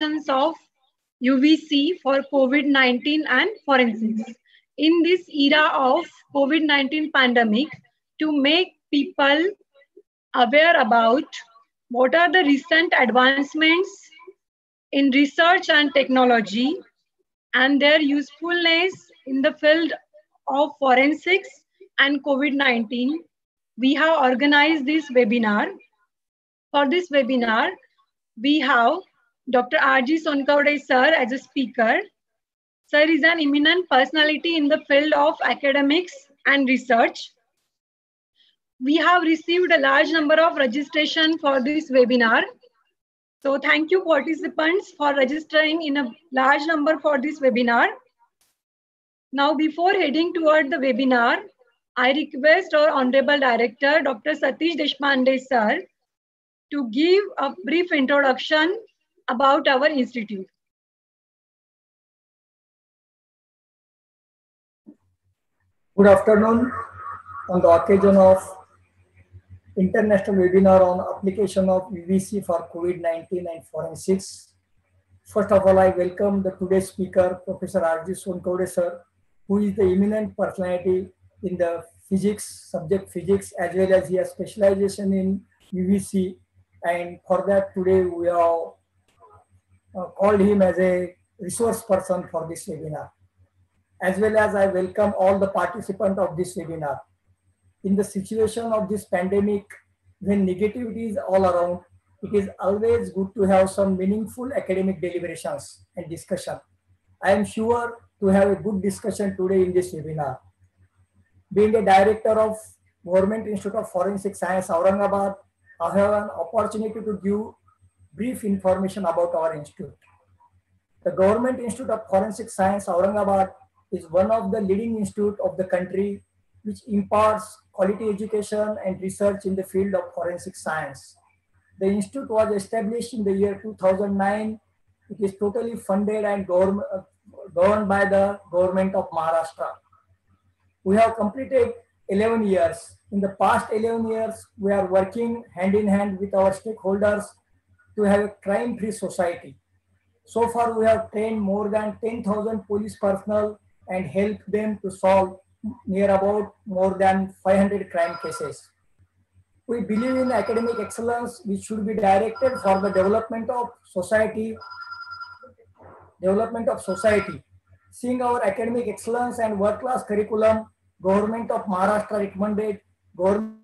of UVC for COVID-19 and forensics. In this era of COVID-19 pandemic, to make people aware about what are the recent advancements in research and technology and their usefulness in the field of forensics and COVID-19, we have organized this webinar. For this webinar, we have Dr. R.G. Sonkawade sir as a speaker. Sir is an eminent personality in the field of academics and research. We have received a large number of registration for this webinar. So thank you participants for registering in a large number for this webinar. Now before heading toward the webinar, I request our Honorable Director, Dr. Satish Deshpande sir, to give a brief introduction about our institute. Good afternoon. On the occasion of international webinar on application of UVC for COVID-19 and forensics. First of all, I welcome the today's speaker, Professor R.G. Sonkawade sir, who is the eminent personality in the physics, subject physics, as well as he has specialization in UVC. And for that, today we have Uh, called him as a resource person for this webinar. As well as I welcome all the participants of this webinar. In the situation of this pandemic, when negativity is all around, it is always good to have some meaningful academic deliberations and discussion. I am sure to have a good discussion today in this webinar. Being a director of Government Institute of Forensic Science, Aurangabad, I have an opportunity to give brief information about our institute. The Government Institute of Forensic Science, Aurangabad, is one of the leading institute of the country which imparts quality education and research in the field of forensic science. The institute was established in the year 2009. It is totally funded and uh, governed by the government of Maharashtra. We have completed 11 years. In the past 11 years, we are working hand in hand with our stakeholders to have a crime-free society. So far, we have trained more than 10,000 police personnel and helped them to solve near about more than 500 crime cases. We believe in academic excellence, which should be directed for the development of society, development of society. Seeing our academic excellence and world-class curriculum, government of Maharashtra recommended government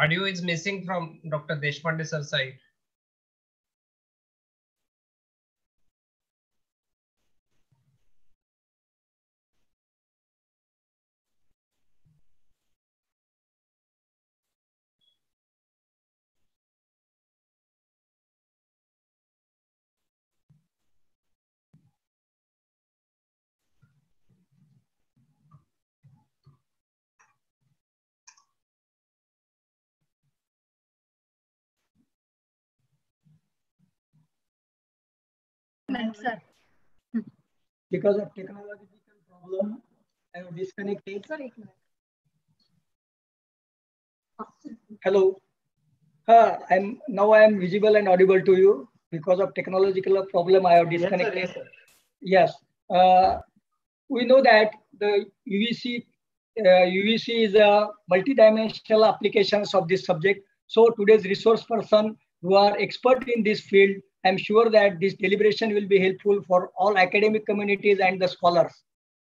Audio is missing from Dr. Deshpande side. Sir. because of technological problem, I have disconnected. Sir, Hello. Uh, I'm now I am visible and audible to you because of technological problem. I have disconnected. Yes. Uh, we know that the UVC uh, UVC is a multidimensional applications of this subject. So today's resource person who are expert in this field, I'm sure that this deliberation will be helpful for all academic communities and the scholars.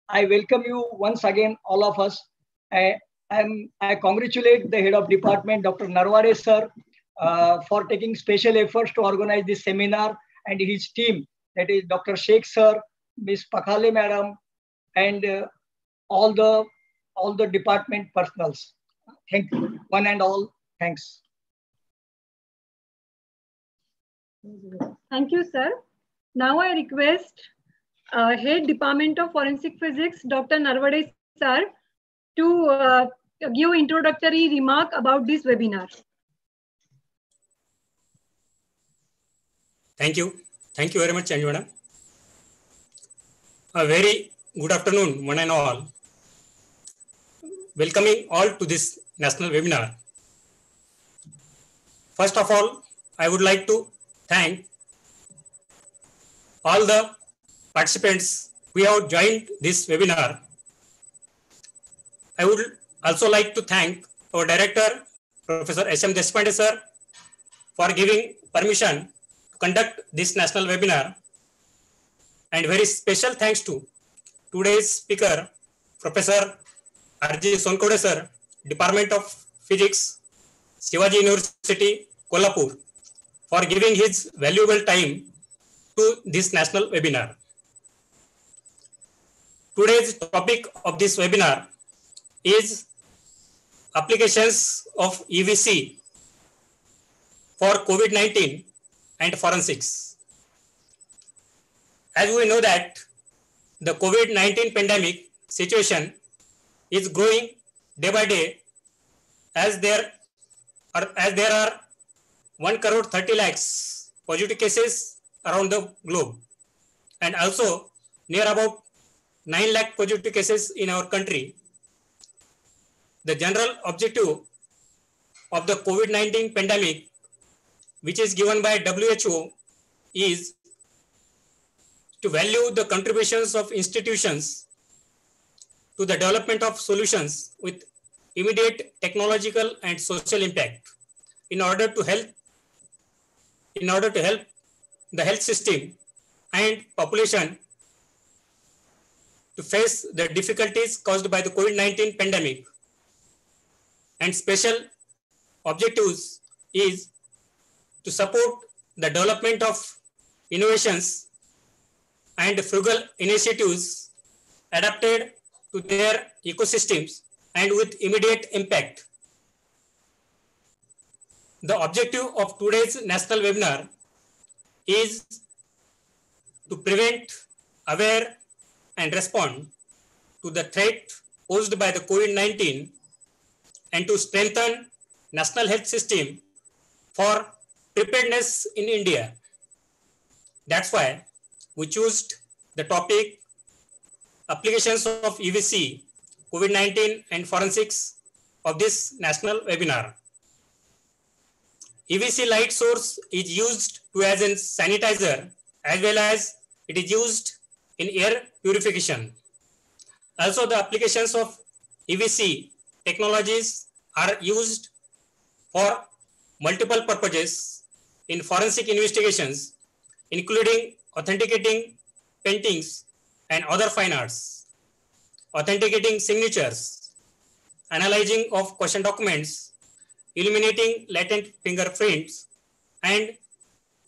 I welcome you once again, all of us. I, I'm, I congratulate the head of department, Dr. Narware sir, uh, for taking special efforts to organize this seminar and his team, that is Dr. Sheikh sir, Ms. Pakhale madam, and uh, all the all the department personals. Thank you, one and all. Thanks. Thank you, sir. Now I request uh, Head Department of Forensic Physics, Dr. Narvade sir, to uh, give introductory remark about this webinar. Thank you. Thank you very much, Anjana. A very good afternoon, one and all. Welcoming all to this national webinar. First of all, I would like to thank all the participants who have joined this webinar. I would also like to thank our director, Professor S.M. Deshpande sir, for giving permission to conduct this national webinar. And very special thanks to today's speaker, Professor R.J. Sonkode sir, Department of Physics, Shivaji University, Kolhapur, for giving his valuable time to this national webinar. Today's topic of this webinar is applications of UVC for COVID-19 and forensics. As we know that the COVID-19 pandemic situation is growing day by day as there are, as there are 1 crore 30 lakhs positive cases around the globe and also near about 9 lakh positive cases in our country. The general objective of the COVID-19 pandemic, which is given by WHO, is to value the contributions of institutions to the development of solutions with immediate technological and social impact in order to help in order to help the health system and population to face the difficulties caused by the COVID-19 pandemic. And special objectives is to support the development of innovations and frugal initiatives adapted to their ecosystems and with immediate impact. The objective of today's national webinar is to prevent, aware, and respond to the threat posed by the COVID-19 and to strengthen national health system for preparedness in India. That's why we chose the topic applications of UVC, COVID-19 and forensics of this national webinar. UVC light source is used to as a sanitizer as well as it is used in air purification. Also the applications of UVC technologies are used for multiple purposes in forensic investigations, including authenticating paintings and other fine arts, authenticating signatures, analyzing of question documents, eliminating latent fingerprints and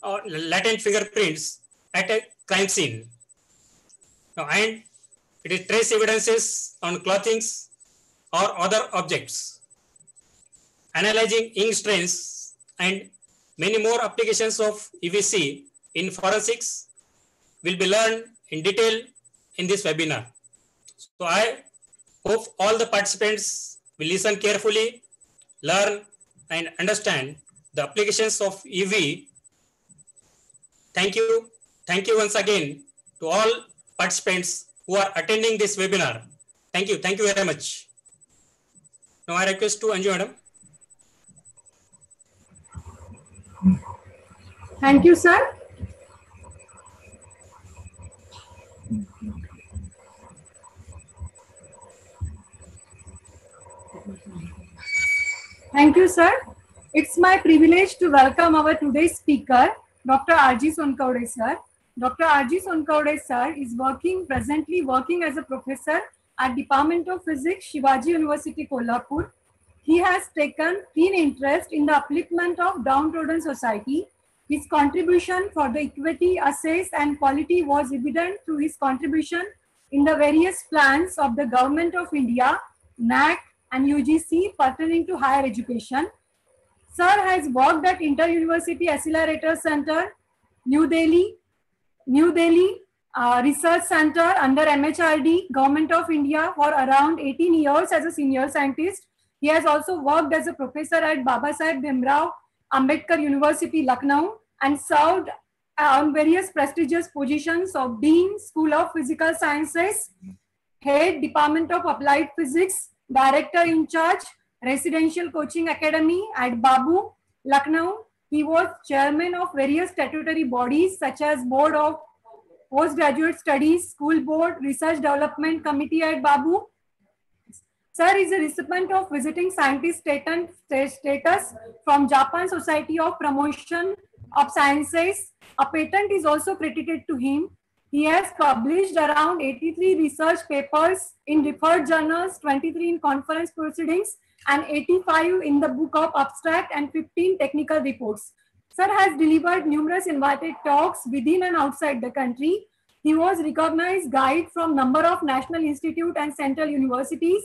uh, latent fingerprints at a crime scene. Now, and it is trace evidences on clothings or other objects. Analyzing ink stains and many more applications of UVC in forensics will be learned in detail in this webinar. So I hope all the participants will listen carefully, learn and understand the applications of UV. Thank you. Thank you once again to all participants who are attending this webinar. Thank you. Thank you very much. Now I request to Anju madam. Thank you, sir. Thank you, sir. It's my privilege to welcome our today's speaker, Dr. R.G. Sonkawade, sir. Dr. R.G. Sonkawade, sir, is working presently working as a professor at Department of Physics, Shivaji University, Kolhapur. He has taken keen interest in the upliftment of downtrodden society. His contribution for the equity, access, and quality was evident through his contribution in the various plans of the Government of India, NAAC, and UGC pertaining to higher education. Sir has worked at Inter-University Accelerator Center, New Delhi, New Delhi uh, Research Center under MHRD, Government of India for around 18 years as a senior scientist. He has also worked as a professor at Babasaheb Bhimrao Ambedkar University, Lucknow, and served on various prestigious positions of Dean, School of Physical Sciences, Head, Department of Applied Physics, Director in charge, Residential Coaching Academy at Babu, Lucknow. He was chairman of various statutory bodies such as Board of Postgraduate Studies, School Board, Research Development Committee at Babu. Sir is a recipient of Visiting Scientist status from Japan Society of Promotion of Sciences. A patent is also credited to him. He has published around 83 research papers in referred journals, 23 in conference proceedings, and 85 in the book of abstract and 15 technical reports. Sir has delivered numerous invited talks within and outside the country. He was recognized guide from number of national institute and central universities.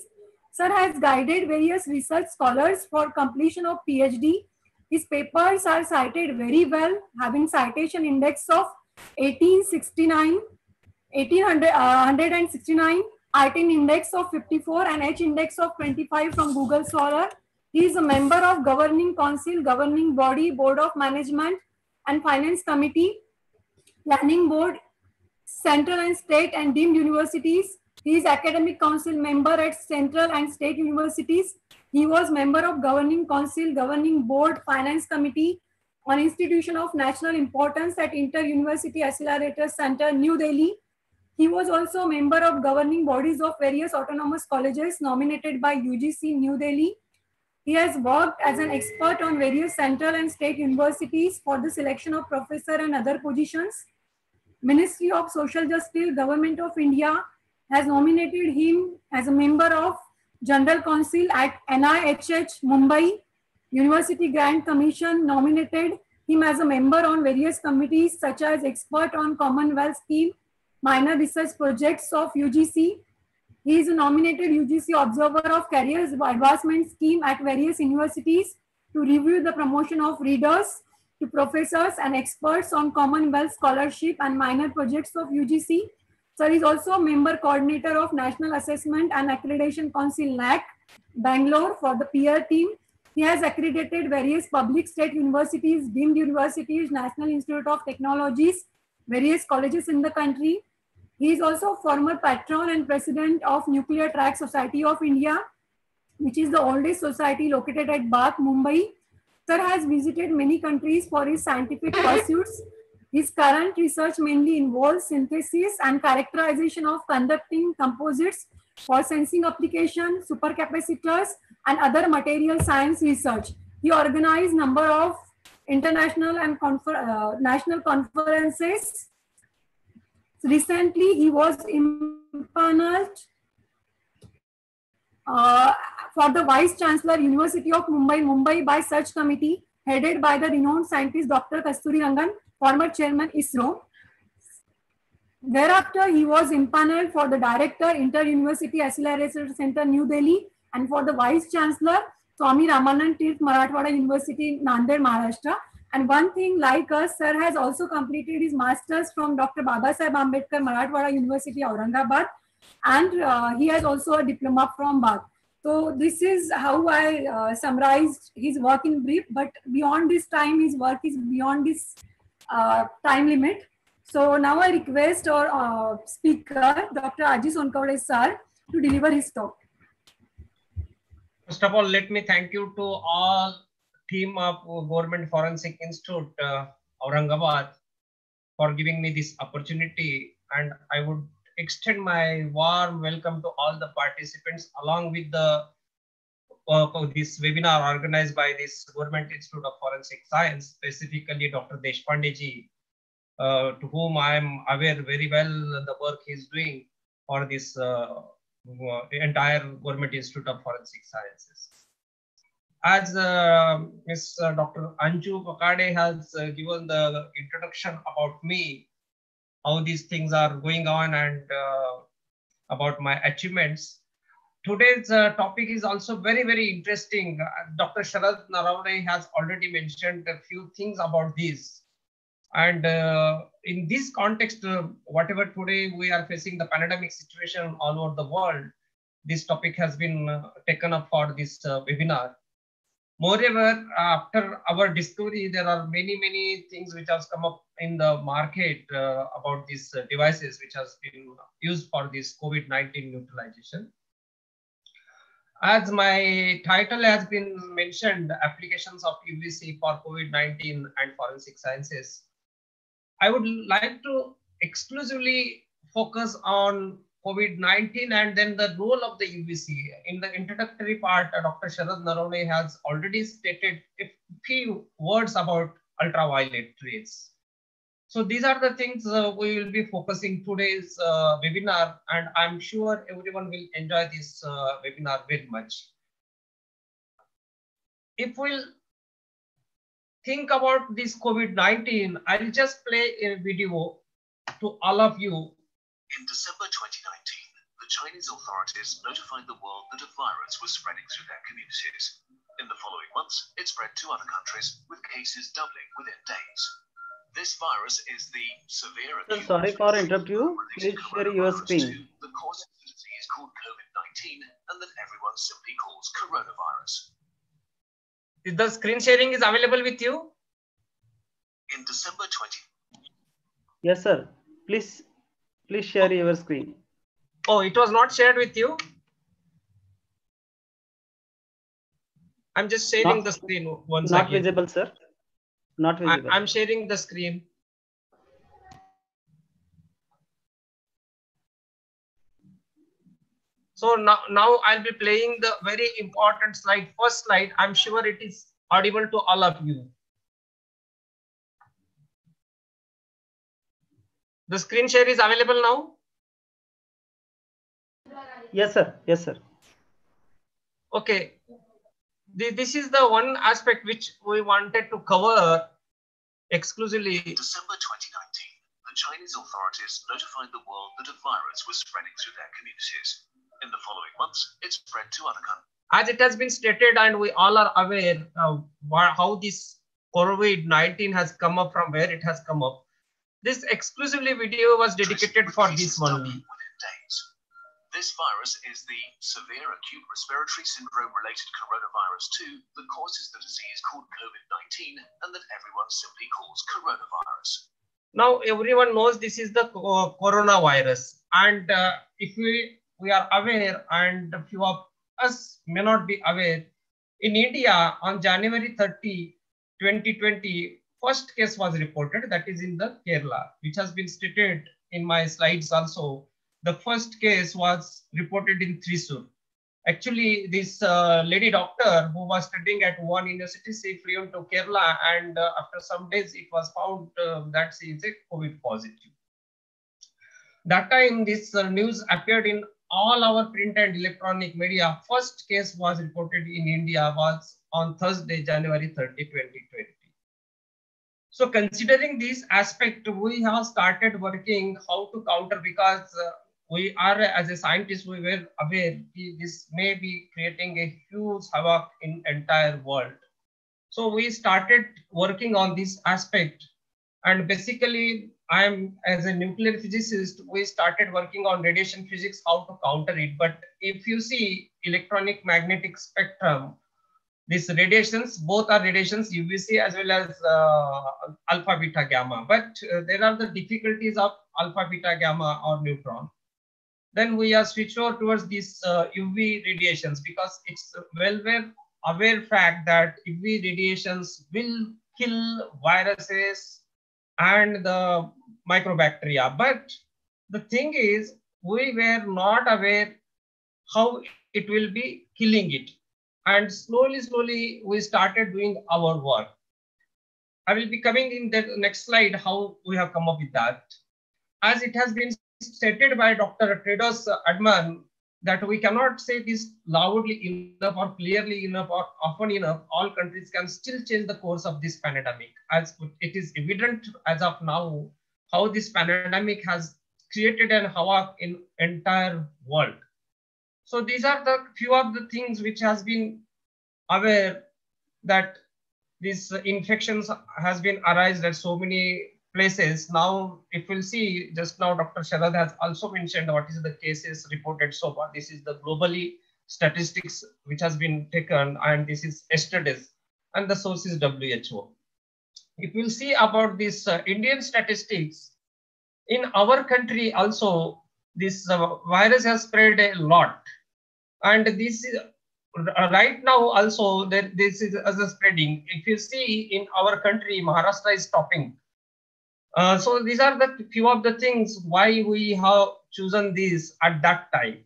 Sir has guided various research scholars for completion of PhD. His papers are cited very well, having citation index of 1869, 1869, uh, i10 index of 54 and H index of 25 from Google Scholar. He is a member of governing council, governing body, board of management and finance committee, planning board, central and state and deemed universities. He is academic council member at central and state universities. He was member of governing council, governing board, finance committee on institution of national importance at Inter-University Accelerator Center, New Delhi. He was also a member of governing bodies of various autonomous colleges nominated by UGC New Delhi. He has worked as an expert on various central and state universities for the selection of professor and other positions. Ministry of Social Justice, Government of India has nominated him as a member of General Council at NIHH Mumbai. University Grant Commission nominated him as a member on various committees such as expert on Commonwealth scheme, minor research projects of UGC, he is a nominated UGC Observer of Careers Advancement Scheme at various universities to review the promotion of readers to professors and experts on Commonwealth scholarship and minor projects of UGC. Sir is also a member coordinator of National Assessment and Accreditation Council NAAC, Bangalore for the peer team. He has accredited various public state universities, deemed universities, National Institute of Technologies, various colleges in the country. He is also former patron and president of Nuclear Track Society of India, which is the oldest society located at BARC, Mumbai. Sir has visited many countries for his scientific pursuits. His current research mainly involves synthesis and characterization of conducting composites for sensing application, supercapacitors, and other material science research. He organized number of international and confer uh, national conferences recently he was impaneled uh, for the Vice Chancellor University of Mumbai, Mumbai by Search Committee headed by the renowned scientist Dr. Kasturi Rangan, former chairman ISRO. Thereafter, he was impaneled for the Director, Inter-University Accelerator Center, New Delhi, and for the Vice Chancellor, Swami Ramanand Teerth Marathwada University, Nanded, Maharashtra, and one thing like us, sir has also completed his master's from Dr. Babasaheb Ambedkar Marathwada University, Aurangabad. And uh, he has also a diploma from BARC. So this is how I uh, summarized his work in brief. But beyond this time, his work is beyond this uh, time limit. So now I request our uh, speaker, Dr. Aji Sonkawade sir, to deliver his talk. First of all, let me thank you to all team of Government Forensic Institute, uh, Aurangabad, for giving me this opportunity. And I would extend my warm welcome to all the participants along with the uh, this webinar organized by this Government Institute of Forensic Science, specifically Dr. Deshpande ji, uh, to whom I am aware very well the work he is doing for this uh entire Government Institute of Forensic Sciences as uh, Ms. Uh, Dr. Anju Kokade has uh, given the introduction about me, how these things are going on and about my achievements. Today's uh, topic is also very, very interesting. Uh, Dr. Sharad Naravade has already mentioned a few things about this. And uh, in this context, uh, whatever today we are facing the pandemic situation all over the world, this topic has been uh, taken up for this uh, webinar. Moreover, after our discovery, there are many, many things which has come up in the market uh, about these uh, devices which has been used for this COVID-19 neutralization. As my title has been mentioned, applications of UVC for COVID-19 and forensic sciences. I would like to exclusively focus on COVID-19 and then the role of the UVC. In the introductory part, uh, Dr. Sharad Naravane has already stated a few words about ultraviolet rays. So these are the things uh, we will be focusing today's uh, webinar and I'm sure everyone will enjoy this uh, webinar very much. If we'll think about this COVID-19, I'll just play a video to all of you in December 2019, the Chinese authorities notified the world that a virus was spreading through their communities. In the following months, it spread to other countries, with cases doubling within days. This virus is the severe Sir, sorry for interrupt you. Please share your screen. The cause of the disease called COVID-19 and that everyone simply calls coronavirus. Is the screen sharing is available with you? In December 20. Yes, sir. Please Please share oh. your screen. Oh, it was not shared with you? I'm just sharing Not- the screen once Not again. visible, sir. Not I, visible. I'm sharing the screen. So now, now I'll be playing the very important slide. First slide, I'm sure it is audible to all of you. The screen share is available now. Yes, sir. Yes, sir. Okay. The- This is the one aspect which we wanted to cover exclusively. December 2019, the Chinese authorities notified the world that a virus was spreading through their communities. In the following months, it spread to other countries. As it has been stated, and we all are aware of how this COVID-19 has come up from where it has come up. This exclusively video was dedicated for this only. This virus is the severe acute respiratory syndrome related coronavirus 2 that causes the disease called COVID 19 and that everyone simply calls coronavirus. Now everyone knows this is the coronavirus, and uh, if we we are aware, and a few of us may not be aware, in India on January 30, 2020, first case was reported. That is in the Kerala, which has been stated in my slides also. The first case was reported in Thrissur. Actually, this uh, lady doctor who was studying at one university, she flew to Kerala, and uh, after some days, it was found uh, that she is a COVID positive. That time, this uh, news appeared in all our print and electronic media. First case was reported in India was on Thursday, January 30, 2020. So considering this aspect, we have started working how to counter because uh, we are as a scientist, we were aware this may be creating a huge havoc in entire world. So we started working on this aspect. And basically, I am as a nuclear physicist, we started working on radiation physics, how to counter it. But if you see electronic magnetic spectrum, these radiations, both are radiations, UVC as well as uh, alpha, beta, gamma. But uh, there are the difficulties of alpha, beta, gamma or neutron. Then we are switched over towards these uh, UV radiations because it's well well aware fact that UV radiations will kill viruses and the microbacteria. But the thing is, we were not aware how it will be killing it. And slowly, slowly, we started doing our work. I will be coming in the next slide how we have come up with that. As it has been stated by Dr. Tedros Adhanom that we cannot say this loudly enough or clearly enough or often enough, all countries can still change the course of this pandemic. As it is evident as of now, how this pandemic has created an havoc in entire world. So these are the few of the things which has been aware that these infections has been arised at so many places. Now, if we'll see just now, Dr. Sharad has also mentioned what is the cases reported so far. This is the globally statistics which has been taken and this is yesterday's and the source is WHO. If we'll see about this uh, Indian statistics, in our country also, this uh, virus has spread a lot. And this is right now also that this is as a spreading. If you see in our country, Maharashtra is topping. Uh, so these are the few of the things why we have chosen these at that time.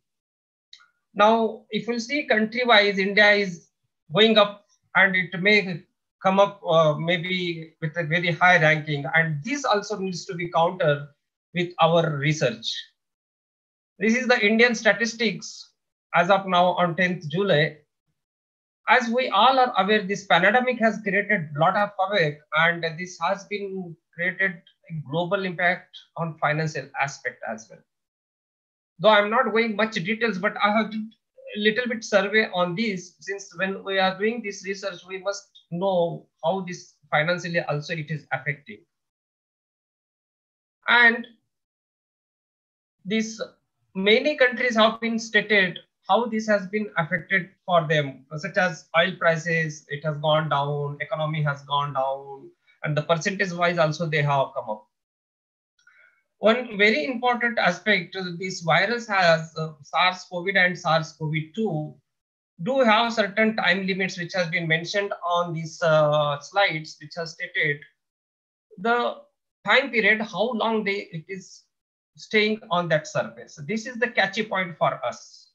Now, if you see country-wise, India is going up and it may come up uh, maybe with a very high ranking. And this also needs to be countered with our research. This is the Indian statistics as of now on 10th July. As we all are aware, this pandemic has created a lot of havoc and this has been created global impact on financial aspect as well. Though I'm not going much details, but I have a little bit survey on this since when we are doing this research, we must know how this financially also it is affecting. And this many countries have been stated how this has been affected for them, such as oil prices, it has gone down, economy has gone down, and the percentage wise also they have come up. One very important aspect, this virus has uh, SARS-CoV and SARS-CoV-2 do have certain time limits which has been mentioned on these uh, slides, which has stated the time period, how long they it is staying on that surface. This is the catchy point for us.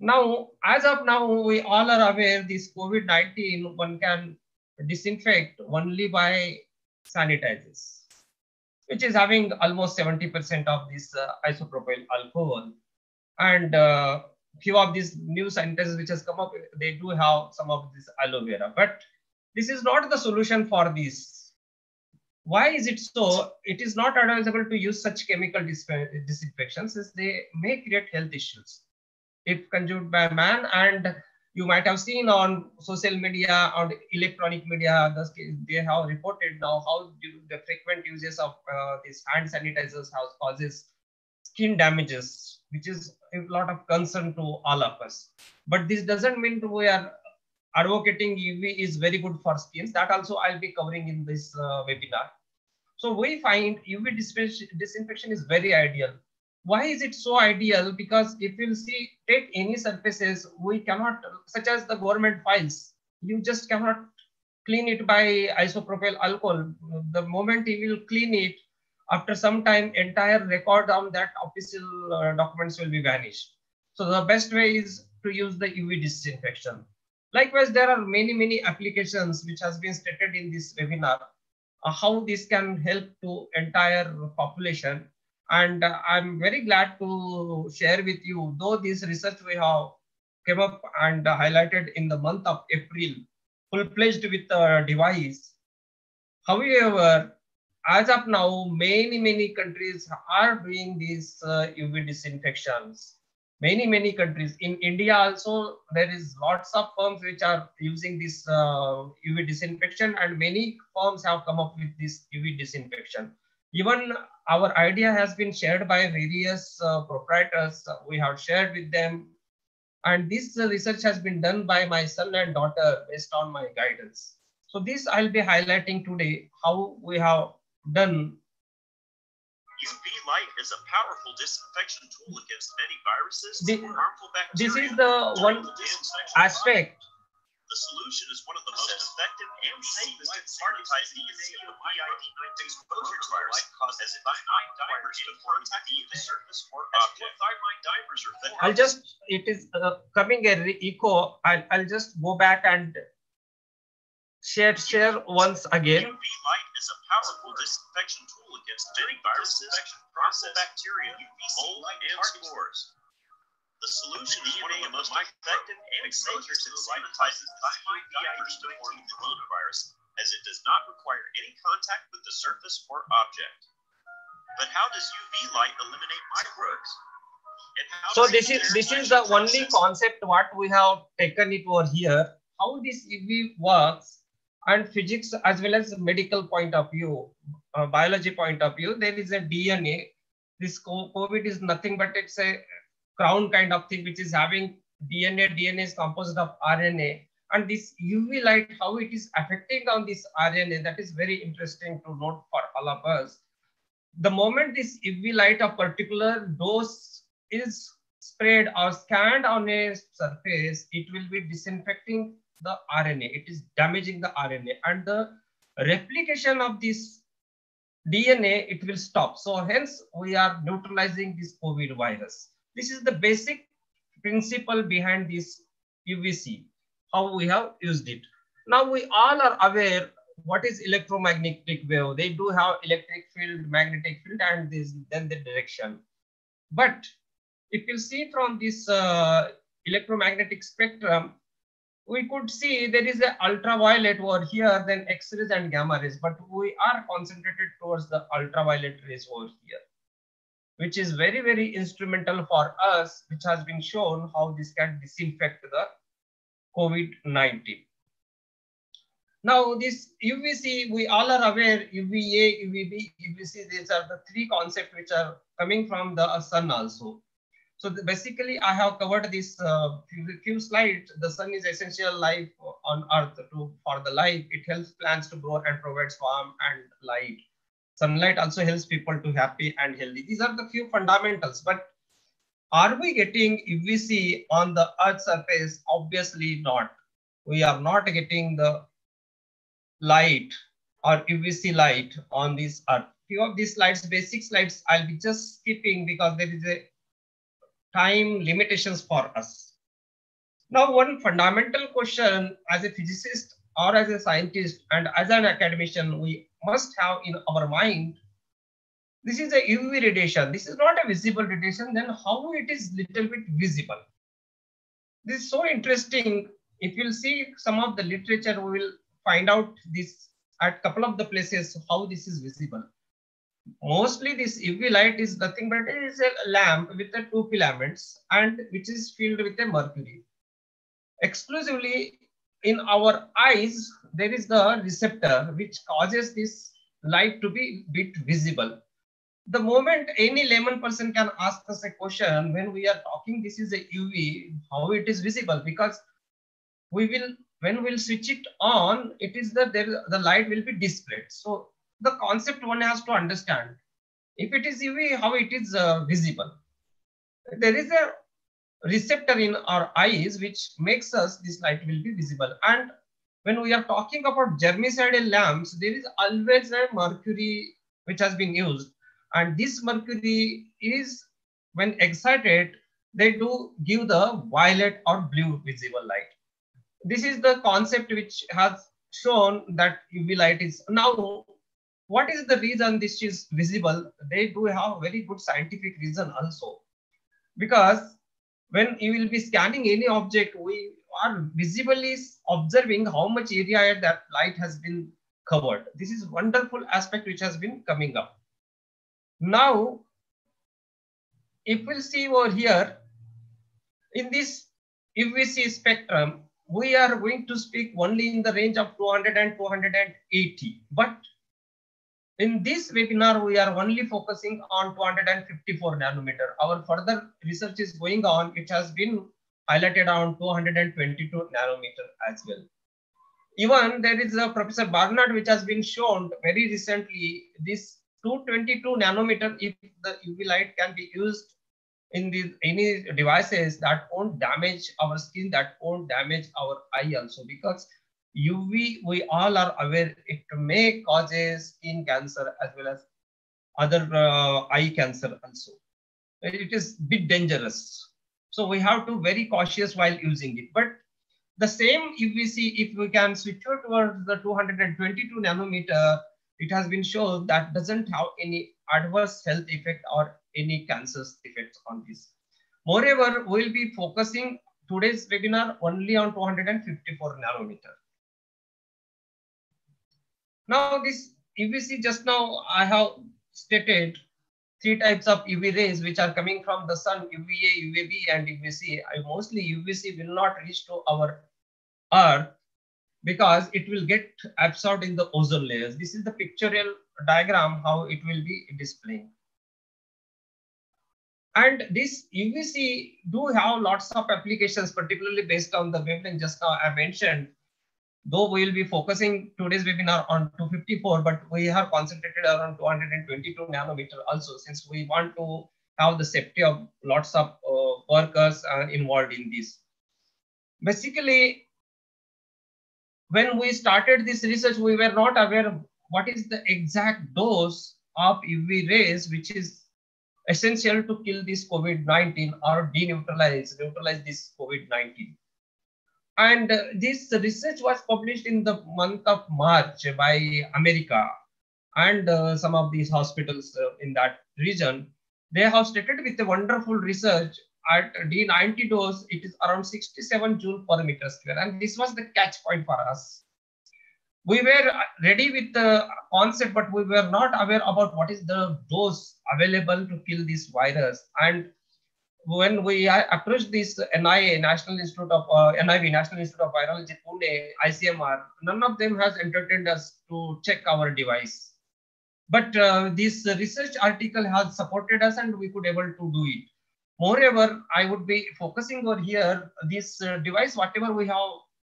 Now, as of now, we all are aware this COVID-19, one can disinfect only by sanitizers, which is having almost 70% of this uh, isopropyl alcohol. And uh, few of these new sanitizers which has come up, they do have some of this aloe vera, but this is not the solution for this. Why is it so? It is not advisable to use such chemical dis disinfections since they may create health issues. If consumed by man and you might have seen on social media or electronic media, they have reported now how the frequent uses of uh, these hand sanitizers causes skin damages, which is a lot of concern to all of us. But this doesn't mean we are advocating UV is very good for skins. That also I'll be covering in this uh, webinar. So we find UV disinfection is very ideal. Why is it so ideal? Because if you see, take any surfaces, we cannot, such as the government files, you just cannot clean it by isopropyl alcohol. The moment you will clean it, after some time, entire record on that official uh, documents will be vanished. So the best way is to use the UV disinfection. Likewise, there are many, many applications which has been stated in this webinar, uh, how this can help to entire population. And I'm very glad to share with you, though this research we have came up and highlighted in the month of April, full-fledged with a device. However, as of now, many, many countries are doing these uh, UV disinfections. Many, many countries. In India also, there is lots of firms which are using this uh, UV disinfection and many firms have come up with this UV disinfection. Even our idea has been shared by various uh, proprietors. We have shared with them. And this research has been done by my son and daughter based on my guidance. So this I'll be highlighting today, how we have done. UV light is a powerful disinfection tool against many viruses or harmful bacteria. This is the one aspect. The solution is one of the most effective and safest in sanitizing UV COVID-19 exposure to virus as it does not require any contact the surface or object. Thymine dimers are fed I'll just, it is uh, coming a re- echo. I'll, I'll just go back and share, share once again. UV light is a powerful disinfection tool against many viruses, harmful bacteria, mold, and spores. The solution is one of the most effective and safest in sanitizing thymine dimers to form the coronavirus, as it does not require any contact with the surface or object. But how does UV light eliminate microbes? So this is, this is the only concept what we have taken it over here. How this UV works and physics as well as medical point of view, uh, biology point of view, there is a DNA. This COVID is nothing but it's a crown kind of thing which is having DNA. DNA is composed of RNA. And this UV light, how it is affecting on this RNA, that is very interesting to note for all of us. The moment this UV light of particular dose is spread or scanned on a surface, it will be disinfecting the RNA. It is damaging the RNA and the replication of this DNA, it will stop. So hence we are neutralizing this COVID virus. This is the basic principle behind this UVC, how we have used it. Now we all are aware what is electromagnetic wave. They do have electric field, magnetic field, and this then the direction. But if you see from this uh, electromagnetic spectrum, we could see there is an ultraviolet over here, then X-rays and gamma rays, but we are concentrated towards the ultraviolet rays over here, which is very, very instrumental for us, which has been shown how this can disinfect the COVID-19. Now this UVC, we all are aware UVA, UVB, UVC, these are the three concepts which are coming from the sun also. So the, basically, I have covered this uh, few, few, slides. The sun is essential life on Earth to for the life. It helps plants to grow and provides warmth and light. Sunlight also helps people to happy and healthy. These are the few fundamentals. But are we getting UVC on the Earth's surface? Obviously not. We are not getting the light or UVC light on this Earth. Few of these slides, basic slides, I'll be just skipping because there is a time limitations for us. Now, one fundamental question as a physicist or as a scientist and as an academician, we must have in our mind, this is a UV radiation. This is not a visible radiation, then how it is little bit visible? This is so interesting. If you'll see some of the literature, we will find out this at couple of the places, how this is visible mostly this UV light is nothing but it is a lamp with the two filaments and which is filled with a mercury. Exclusively in our eyes, there is the receptor which causes this light to be bit visible. The moment any layman person can ask us a question when we are talking, this is a UV, how it is visible because we will, when we'll switch it on, it is the, there, the light will be displayed. So the concept one has to understand. If it is UV, how it is uh, visible. There is a receptor in our eyes which makes us this light will be visible. And when we are talking about germicidal lamps, there is always a mercury which has been used. And this mercury is, when excited, they do give the violet or blue visible light. This is the concept which has shown that UV light is now what is the reason this is visible? They do have very good scientific reason also. Because when you will be scanning any object, we are visibly observing how much area that light has been covered. This is wonderful aspect which has been coming up. Now, if we'll see over here, in this UVC spectrum, we are going to speak only in the range of 200 and 280. But in this webinar, we are only focusing on 254 nanometer. Our further research is going on. It has been highlighted around 222 nanometer as well. Even there is a Professor Barnard, which has been shown very recently, this 222 nanometer, if the UV light can be used in the, any devices that won't damage our skin, that won't damage our eye also, because UV, we all are aware it may causes skin cancer as well as other uh, eye cancer also. It is bit dangerous. So we have to very cautious while using it. But the same if we see, if we can switch it towards the 222 nanometer, it has been shown that doesn't have any adverse health effect or any cancer effects on this. Moreover, we'll be focusing today's webinar only on 254 nanometer. Now this UVC just now I have stated three types of UV rays which are coming from the sun, UVA, UVB and UVC. Mostly UVC will not reach to our earth. because it will get absorbed in the ozone layers. This is the pictorial diagram how it will be displaying. And this UVC do have lots of applications, particularly based on the wavelength just now I mentioned. Though we will be focusing today's webinar on 254, but we have concentrated around 222 nanometer also, since we want to have the safety of lots of uh, workers uh, involved in this. Basically, when we started this research, we were not aware of what is the exact dose of UV rays, which is essential to kill this COVID-19 or deneutralize, neutralize this COVID-19. And uh, this research was published in the month of March by America and uh, some of these hospitals uh, in that region. They have stated with a wonderful research at D90 dose, it is around 67 joule per meter square. And this was the catch point for us we were ready with the concept, but we were not aware about what is the dose available to kill this virus. And when we approached this NIA, National Institute of uh, NIV, National Institute of Virology, Pune, ICMR, none of them has entertained us to check our device. But uh, this research article has supported us and we could able to do it. Moreover, I would be focusing over here, this uh, device, whatever we have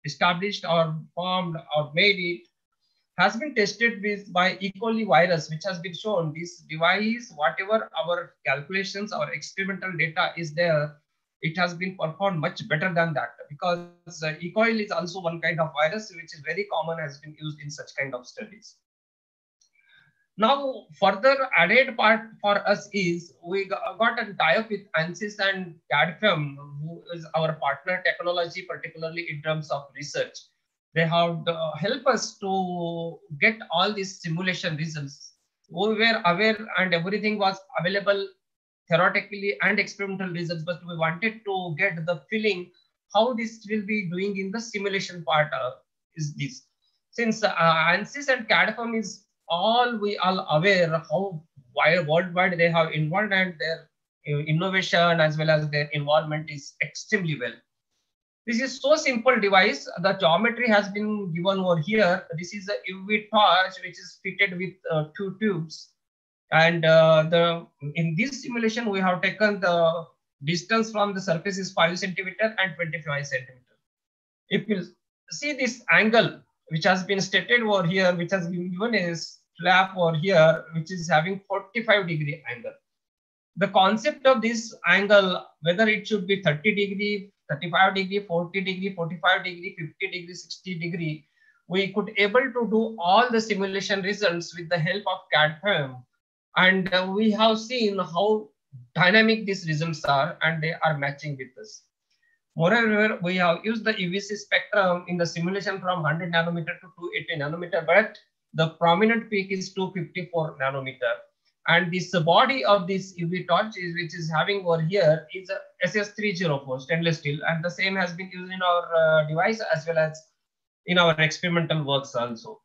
established or formed or made it has been tested with by E. coli virus, which has been shown this device, whatever our calculations, our experimental data is there, it has been performed much better than that because uh, E. coli is also one kind of virus which is very common, has been used in such kind of studies. Now, further added part for us is we got a tie-up with ANSYS and CADFEM, who is our partner technology, particularly in terms of research. They have uh, helped us to get all these simulation results. We were aware and everything was available theoretically and experimental results, but we wanted to get the feeling how this will be doing in the simulation part uh, is this. Since uh, ANSYS and CADFEM is all we are aware how wide, worldwide they have involved and their innovation as well as their involvement is extremely well. This is so simple device. The geometry has been given over here. This is a UV torch which is fitted with uh, two tubes. And uh, the in this simulation, we have taken the distance from the surface is 5 centimeter and 25 centimeter. If you see this angle, which has been stated over here, which has been given is flap over here, which is having 45 degree angle. The concept of this angle, whether it should be 30 degree, 35 degree, 40 degree, 45 degree, 50 degree, 60 degree, we could able to do all the simulation results with the help of CADFEM. And uh, we have seen how dynamic these results are and they are matching with us. Moreover, we have used the UVC spectrum in the simulation from 100 nanometer to 280 nanometer, but the prominent peak is 254 nanometer. And this body of this UV torch is, which is having over here is a SS304 stainless steel. And the same has been used in our uh, device as well as in our experimental works also.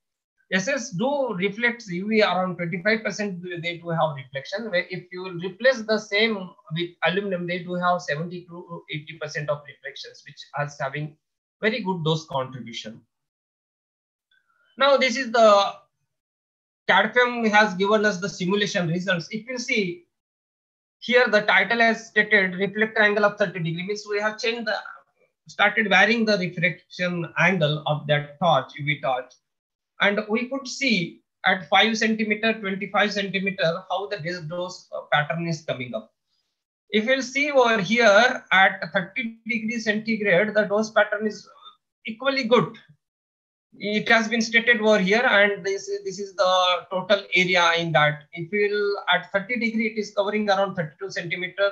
SS do reflect UV around 25%, they do have reflection. Where if you replace the same with aluminum, they do have 70 to 80% of reflections, which is having very good dose contribution. Now this is the CADFEM has given us the simulation results. If you see here, the title has stated reflector angle of 30 degree means we have changed the started varying the reflection angle of that torch, UV torch. And we could see at 5 centimeter, 25 centimeter, how the dose uh, pattern is coming up. If you'll see over here at 30 degrees centigrade, the dose pattern is equally good it has been stated over here and this is, this is the total area in that. If you will at 30 degree it is covering around 32 centimeter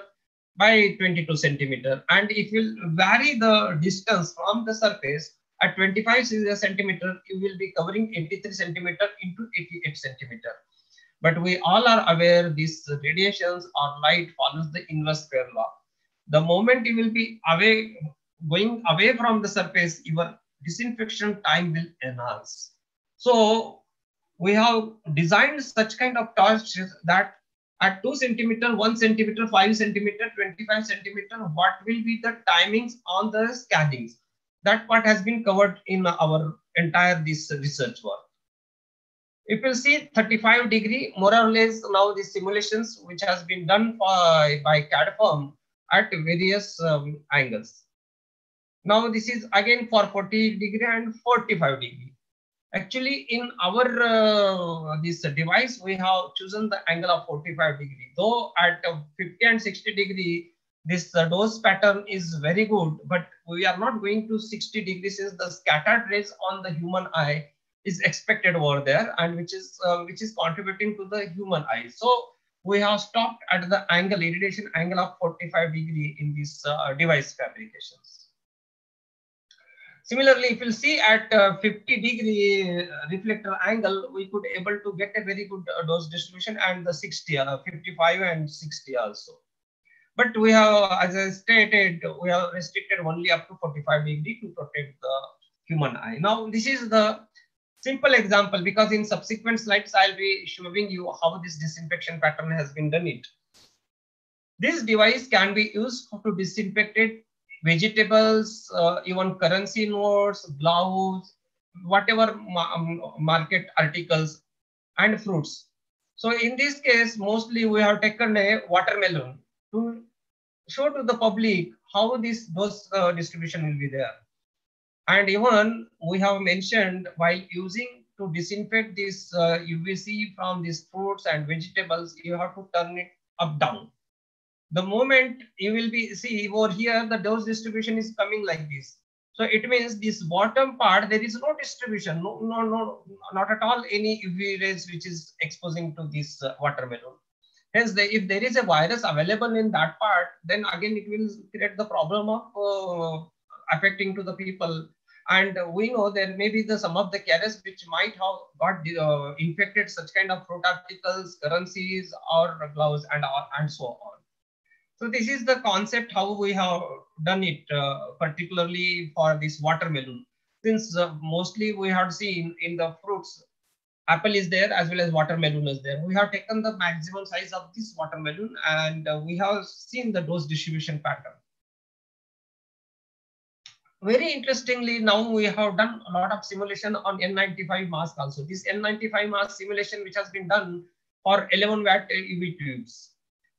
by 22 centimeter. And if you will vary the distance from the surface at 25 centimeter you will be covering 83 centimeter into 88 centimeter. But we all are aware these radiations or light follows the inverse square law. The moment you will be away going away from the surface your disinfection time will enhance. So we have designed such kind of torches that at 2 centimeter, 1 centimeter, 5 centimeter, 25 centimeter, what will be the timings on the scannings? That part has been covered in our entire this research work. If you see 35 degree, more or less now the simulations which has been done by, by CADFEM at various um, angles. Now this is again for 40 degree and 45 degree. Actually, in our uh, this device, we have chosen the angle of 45 degree. Though at 50 and 60 degree, this uh, dose pattern is very good, but we are not going to 60 degrees since the scattered rays on the human eye is expected over there and which is uh, which is contributing to the human eye. So we have stopped at the angle, irradiation angle of 45 degree in this uh, device fabrications. Similarly, if you see at uh, 50 degree reflector angle, we could able to get a very good uh, dose distribution and the 60, uh, 55 and 60 also. But we have, as I stated, we have restricted only up to 45 degree to protect the human eye. Now, this is the simple example because in subsequent slides, I'll be showing you how this disinfection pattern has been done it. This device can be used to disinfect it vegetables, uh, even currency notes, gloves, whatever ma um, market articles and fruits. So in this case, mostly we have taken a watermelon to show to the public how this dose uh, distribution will be there. And even we have mentioned while using to disinfect this uh, UVC from these fruits and vegetables, you have to turn it up down the moment you will be see over here the dose distribution is coming like this. So it means this bottom part there is no distribution no no no not at all any uv rays which is exposing to this uh, watermelon. Hence if there is a virus available in that part then again it will create the problem of uh, affecting to the people. And we know there may be the some of the carriers which might have got uh, infected such kind of fruit articles currencies or gloves and and so on so this is the concept how we have done it, uh, particularly for this watermelon. Since uh, mostly we have seen in the fruits, apple is there as well as watermelon is there. We have taken the maximum size of this watermelon and uh, we have seen the dose distribution pattern. Very interestingly, now we have done a lot of simulation on N95 mask also. This N95 mask simulation which has been done for 11 watt UV tubes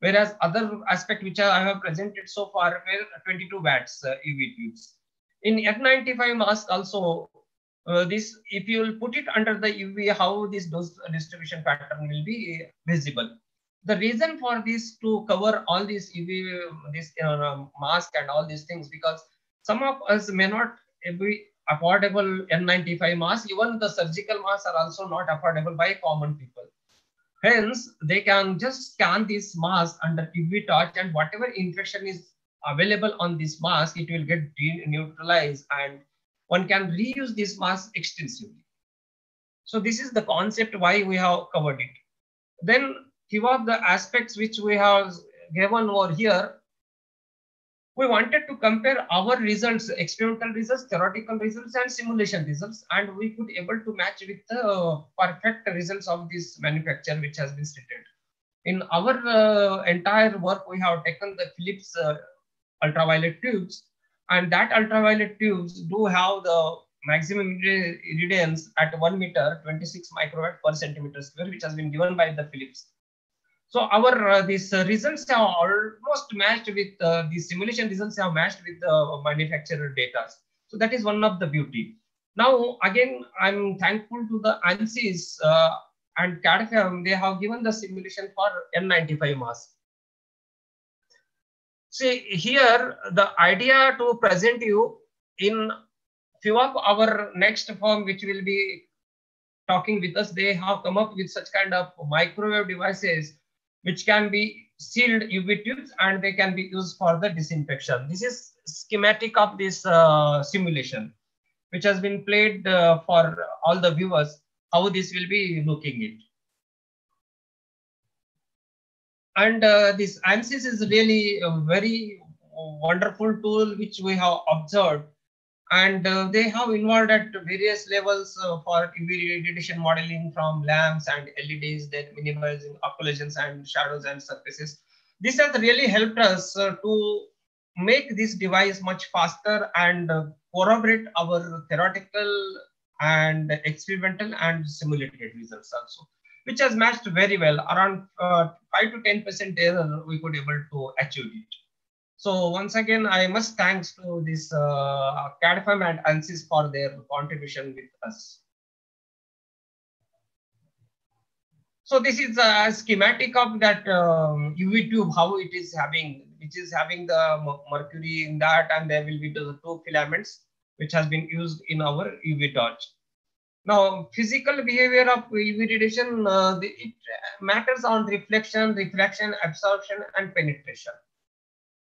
Whereas other aspect which I have presented so far were 22 watts uh, UV tubes. In N95 mask also, uh, this if you will put it under the UV, how this dose distribution pattern will be visible. The reason for this to cover all these UV, this uh, mask and all these things, because some of us may not be affordable N95 mask. Even the surgical masks are also not affordable by common people. Hence, they can just scan this mask under UV torch and whatever infection is available on this mask, it will get neutralized and one can reuse this mask extensively. So this is the concept why we have covered it. Then few of the aspects which we have given over here we wanted to compare our results, experimental results, theoretical results, and simulation results, and we could able to match with the perfect results of this manufacture which has been stated. In our uh, entire work, we have taken the Philips uh, ultraviolet tubes, and that ultraviolet tubes do have the maximum irradiance at 1 meter, 26 microwatt per centimeter square, which has been given by the Philips. So our uh, these uh, results have almost matched with uh, the simulation results have matched with the manufacturer data. So that is one of the beauty. Now again, I'm thankful to the ANSYS uh, and CADFEM. They have given the simulation for N95 mask. See here, the idea to present you in few of our next form, which will be talking with us, they have come up with such kind of microwave devices which can be sealed UV tubes and they can be used for the disinfection. This is schematic of this uh, simulation, which has been played uh, for all the viewers, how this will be looking it. And uh, this ANSYS is really a very wonderful tool which we have observed and uh, they have involved at various levels uh, for UV radiation modeling from lamps and LEDs, then minimizing occlusions and shadows and surfaces. This has really helped us uh, to make this device much faster and uh, corroborate our theoretical and experimental and simulated results also, which has matched very well. Around uh, 5 to 10% error, we could able to achieve it. So once again, I must thanks to this uh, CADFEM and ANSYS for their contribution with us. So this is a schematic of that um, UV tube, how it is having, which is having the mercury in that, and there will be the two filaments which has been used in our UV torch. Now, physical behavior of UV radiation, uh, the, it matters on reflection, refraction, absorption, and penetration.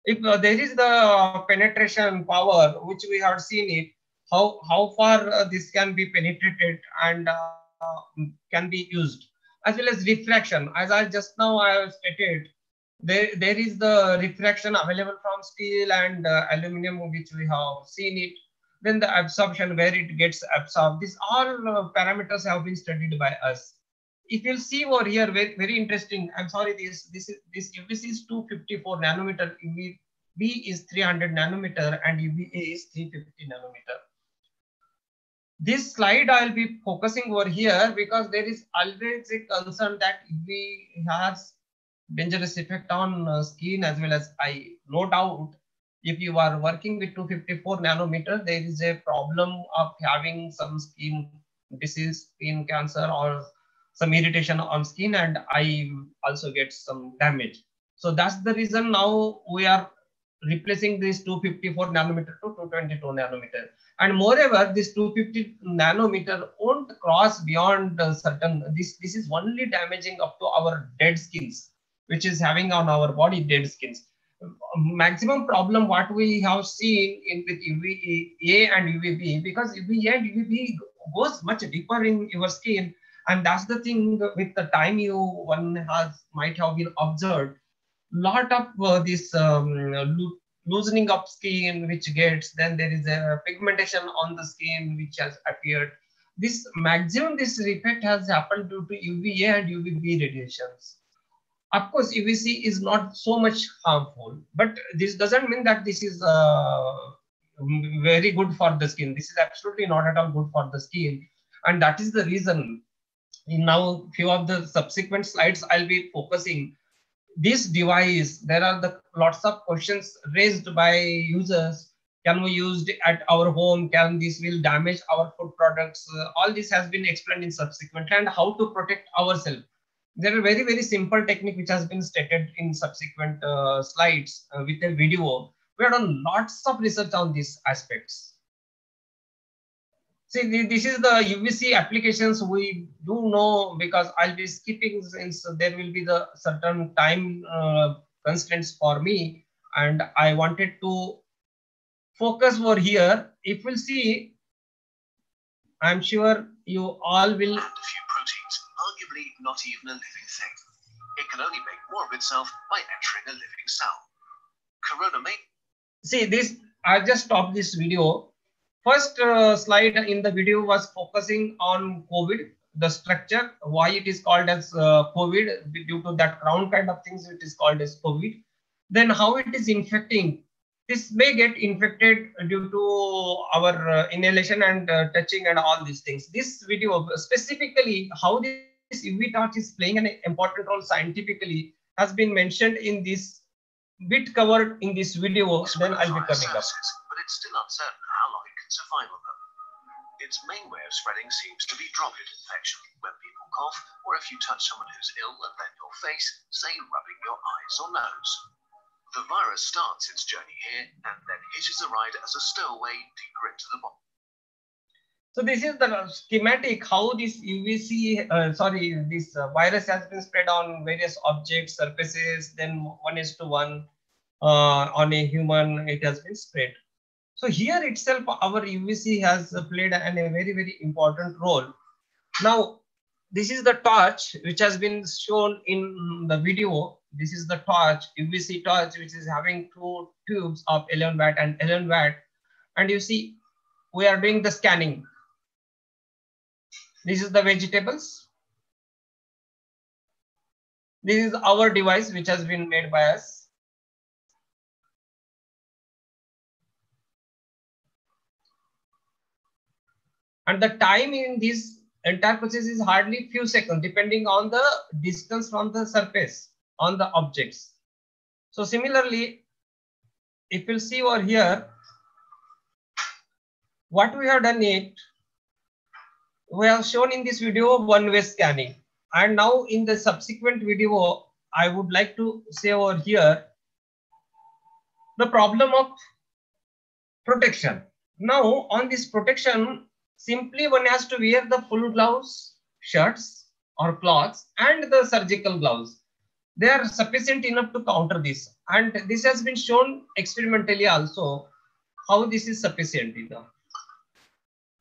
If uh, there is the penetration power, which we have seen it, how, how far uh, this can be penetrated and uh, can be used, as well as refraction. As I just now I have stated, there, there is the refraction available from steel and uh, aluminum, which we have seen it then the absorption where it gets absorbed. These all uh, parameters have been studied by us. If you'll see over here, very, very interesting. I'm sorry, this this is this UVC is 254 nanometer, B is 300 nanometer, and UVA is 350 nanometer. This slide I'll be focusing over here because there is always a concern that UV has dangerous effect on uh, skin as well as eye. No doubt, if you are working with 254 nanometer, there is a problem of having some skin disease, skin cancer, or some irritation on skin, and I also get some damage. So that's the reason now we are replacing this 254 nanometer to 222 nanometer. And moreover, this 250 nanometer won't cross beyond certain, this, this is only damaging up to our dead skins, which is having on our body dead skins maximum problem what we have seen in with UVA and UVB because UVA and UVB goes much deeper in your skin and that's the thing with the time you one has might have been observed lot of uh, this um, lo loosening of skin which gets then there is a pigmentation on the skin which has appeared this maximum this effect has happened due to UVA and UVB radiations of course, UVC is not so much harmful, but this doesn't mean that this is uh, very good for the skin. This is absolutely not at all good for the skin. And that is the reason in now few of the subsequent slides, I'll be focusing this device. There are the lots of questions raised by users. Can we use it at our home? Can this will damage our food products? Uh, all this has been explained in subsequent and how to protect ourselves there are very, very simple technique which has been stated in subsequent uh, slides uh, with a video. We have done lots of research on these aspects. See, this is the UVC applications we do know because I'll be skipping since there will be the certain time uh, constraints for me. And I wanted to focus over here. If we'll see, I'm sure you all will Few proteins, arguably not even a living thing. It can only make more of itself by entering a living cell. Corona may. See, this, I just stopped this video. First uh, slide in the video was focusing on COVID, the structure, why it is called as uh, COVID, due to that crown kind of things, it is called as COVID. Then how it is infecting this may get infected due to our uh, inhalation and uh, touching and all these things. This video specifically how this UV torch is playing an important role scientifically has been mentioned in this bit covered in this video, then I'll be coming up. But it's still uncertain how long it can survive on them. Its main way of spreading seems to be droplet infection, when people cough, or if you touch someone who's ill and then your face, say rubbing your eyes or nose. The virus starts its journey here and then hitches a ride as a stowaway deeper into the body. So this is the schematic how this UVC, uh, sorry, this uh, virus has been spread on various objects, surfaces, then one is to one uh, on a human, it has been spread. So here itself, our UVC has played an, a very, very important role. Now, this is the torch which has been shown in the video. This is the torch, UVC torch, which is having two tubes of 11 watt and 11 watt. And you see, we are doing the scanning this is the vegetables. This is our device which has been made by us. And the time in this entire process is hardly few seconds, depending on the distance from the surface on the objects. So similarly, if you'll see over here, what we have done it, we have shown in this video one-way scanning. And now in the subsequent video, I would like to say over here, the problem of protection. Now on this protection, simply one has to wear the full gloves, shirts or cloths and the surgical gloves. They are sufficient enough to counter this. And this has been shown experimentally also how this is sufficient enough.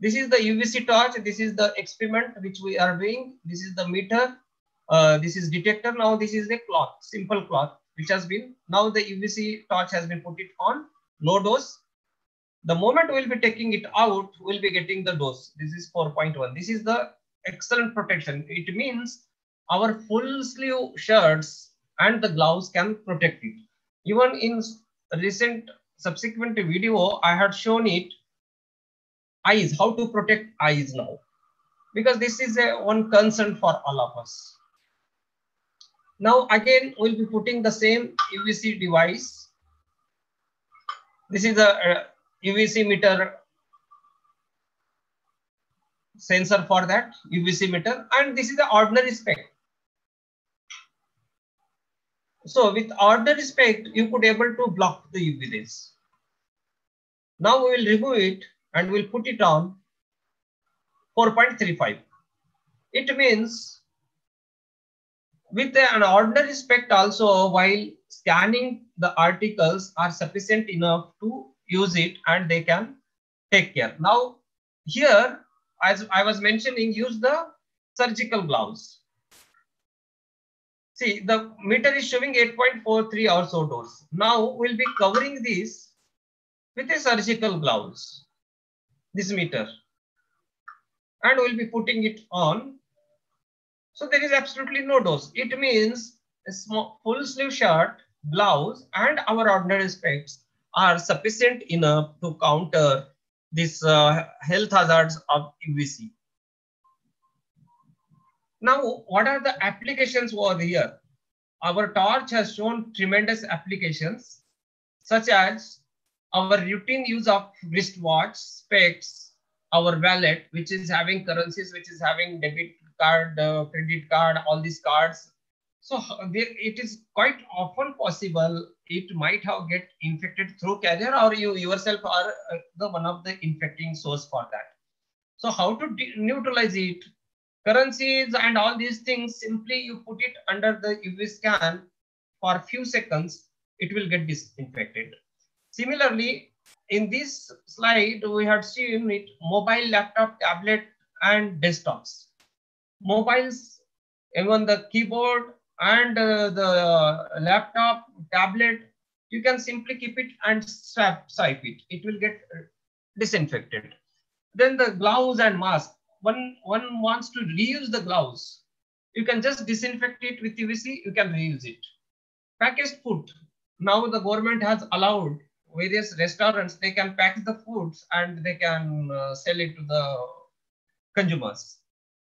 This is the UVC torch. This is the experiment which we are doing. This is the meter. Uh, this is detector. Now this is a cloth, simple cloth, which has been, now the UVC torch has been put it on low dose. The moment we'll be taking it out, we'll be getting the dose. This is 4.1. This is the excellent protection. It means our full sleeve shirts and the gloves can protect it. Even in recent subsequent video, I had shown it eyes, how to protect eyes now. Because this is a one concern for all of us. Now again, we'll be putting the same UVC device. This is a uh, UVC meter sensor for that UVC meter and this is the ordinary spec. So with ordinary spec, you could able to block the UV rays. Now we will remove it and we'll put it on 4.35. It means with an ordinary spec also while scanning the articles are sufficient enough to use it and they can take care. Now here, as I was mentioning, use the surgical gloves. See, the meter is showing 8.43 or so dose. Now we'll be covering this with a surgical gloves, this meter. And we'll be putting it on. So there is absolutely no dose. It means a small full sleeve shirt, blouse, and our ordinary specs are sufficient enough to counter these uh, health hazards of UVC. Now, what are the applications over here? Our torch has shown tremendous applications, such as our routine use of wristwatch, specs, our wallet, which is having currencies, which is having debit card, uh, credit card, all these cards. So there, it is quite often possible it might have get infected through carrier or you yourself are uh, the one of the infecting source for that. So how to neutralize it? Currencies and all these things, simply you put it under the UV scan for a few seconds, it will get disinfected. Similarly, in this slide, we had seen it mobile, laptop, tablet, and desktops. Mobiles, even the keyboard and uh, the laptop, tablet, you can simply keep it and swipe, swipe it. It will get disinfected. Then the gloves and mask. One, one wants to reuse the gloves. You can just disinfect it with UVC, you can reuse it. Packaged food. Now the government has allowed various restaurants, they can pack the foods and they can uh, sell it to the consumers.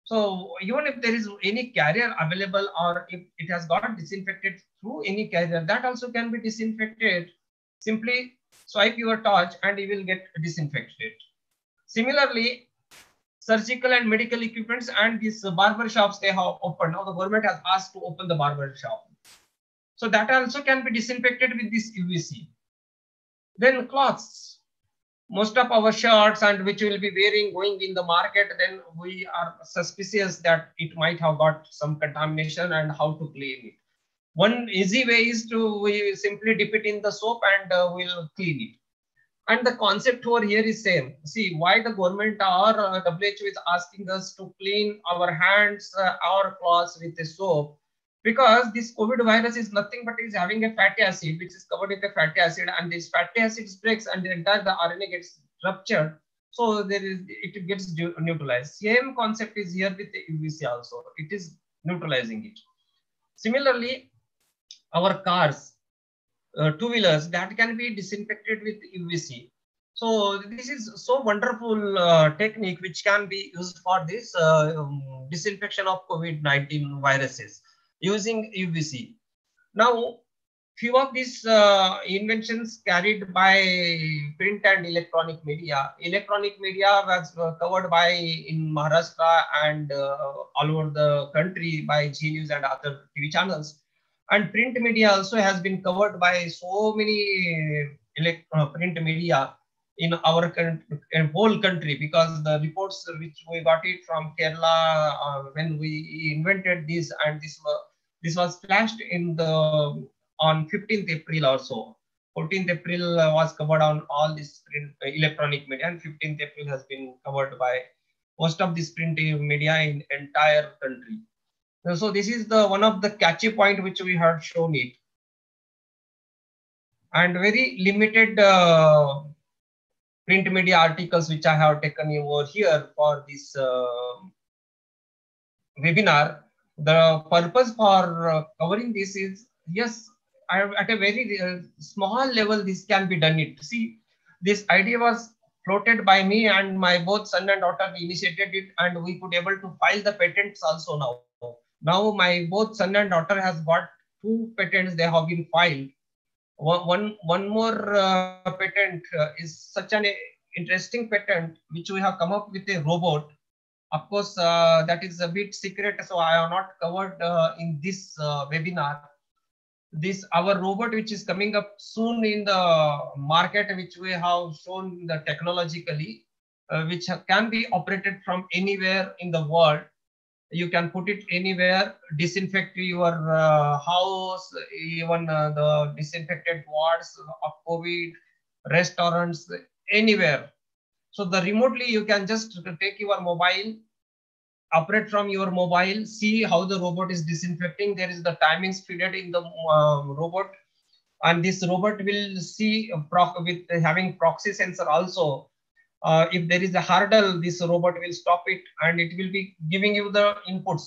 So even if there is any carrier available or if it has got disinfected through any carrier, that also can be disinfected. Simply swipe your torch and you will get disinfected. Similarly, surgical and medical equipments and these barber shops they have opened. Now the government has asked to open the barber shop. So that also can be disinfected with this UVC. Then cloths, most of our shirts and which will be wearing going in the market, then we are suspicious that it might have got some contamination and how to clean it. One easy way is to we simply dip it in the soap and uh, we'll clean it. And the concept over here is same. See why the government or uh, WHO is asking us to clean our hands uh, or clothes with a soap because this COVID virus is nothing but is having a fatty acid which is covered with a fatty acid and this fatty acid breaks and the entire the RNA gets ruptured. So there is it gets neutralized. Same concept is here with the UVC also. It is neutralizing it. Similarly, our cars, uh, two wheelers that can be disinfected with UVC. So this is so wonderful uh, technique which can be used for this uh, um, disinfection of COVID-19 viruses using UVC. Now, few of these uh, inventions carried by print and electronic media. Electronic media was uh, covered by in Maharashtra and uh, all over the country by Zee News and other TV channels. And print media also has been covered by so many elect uh, print media in our in whole country because the reports which we got it from Kerala uh, when we invented this and this this was flashed in the on 15th April or so. 14th April uh, was covered on all this print, uh, electronic media and 15th April has been covered by most of this print media in entire country. So this is the one of the catchy point which we had shown it. And very limited uh, print media articles which I have taken over here for this uh, webinar. The purpose for uh, covering this is, yes, at a very uh, small level, this can be done. It see, this idea was floated by me and my both son and daughter initiated it, and we could able to file the patents also now. Now my both son and daughter has got two patents. They have been filed. One one, more uh, patent uh, is such an interesting patent which we have come up with a robot. Of course, uh, that is a bit secret, so I have not covered uh, in this uh, webinar. This our robot which is coming up soon in the market which we have shown the technologically which can be operated from anywhere in the world. You can put it anywhere disinfect your uh, house even uh, the disinfected wards of covid restaurants anywhere so the remotely you can just take your mobile operate from your mobile, see how the robot is disinfecting. There is the timings fitted in the uh, robot. And this robot will see with having proxy sensor also. Uh, if there is a hurdle, this robot will stop it and it will be giving you the inputs.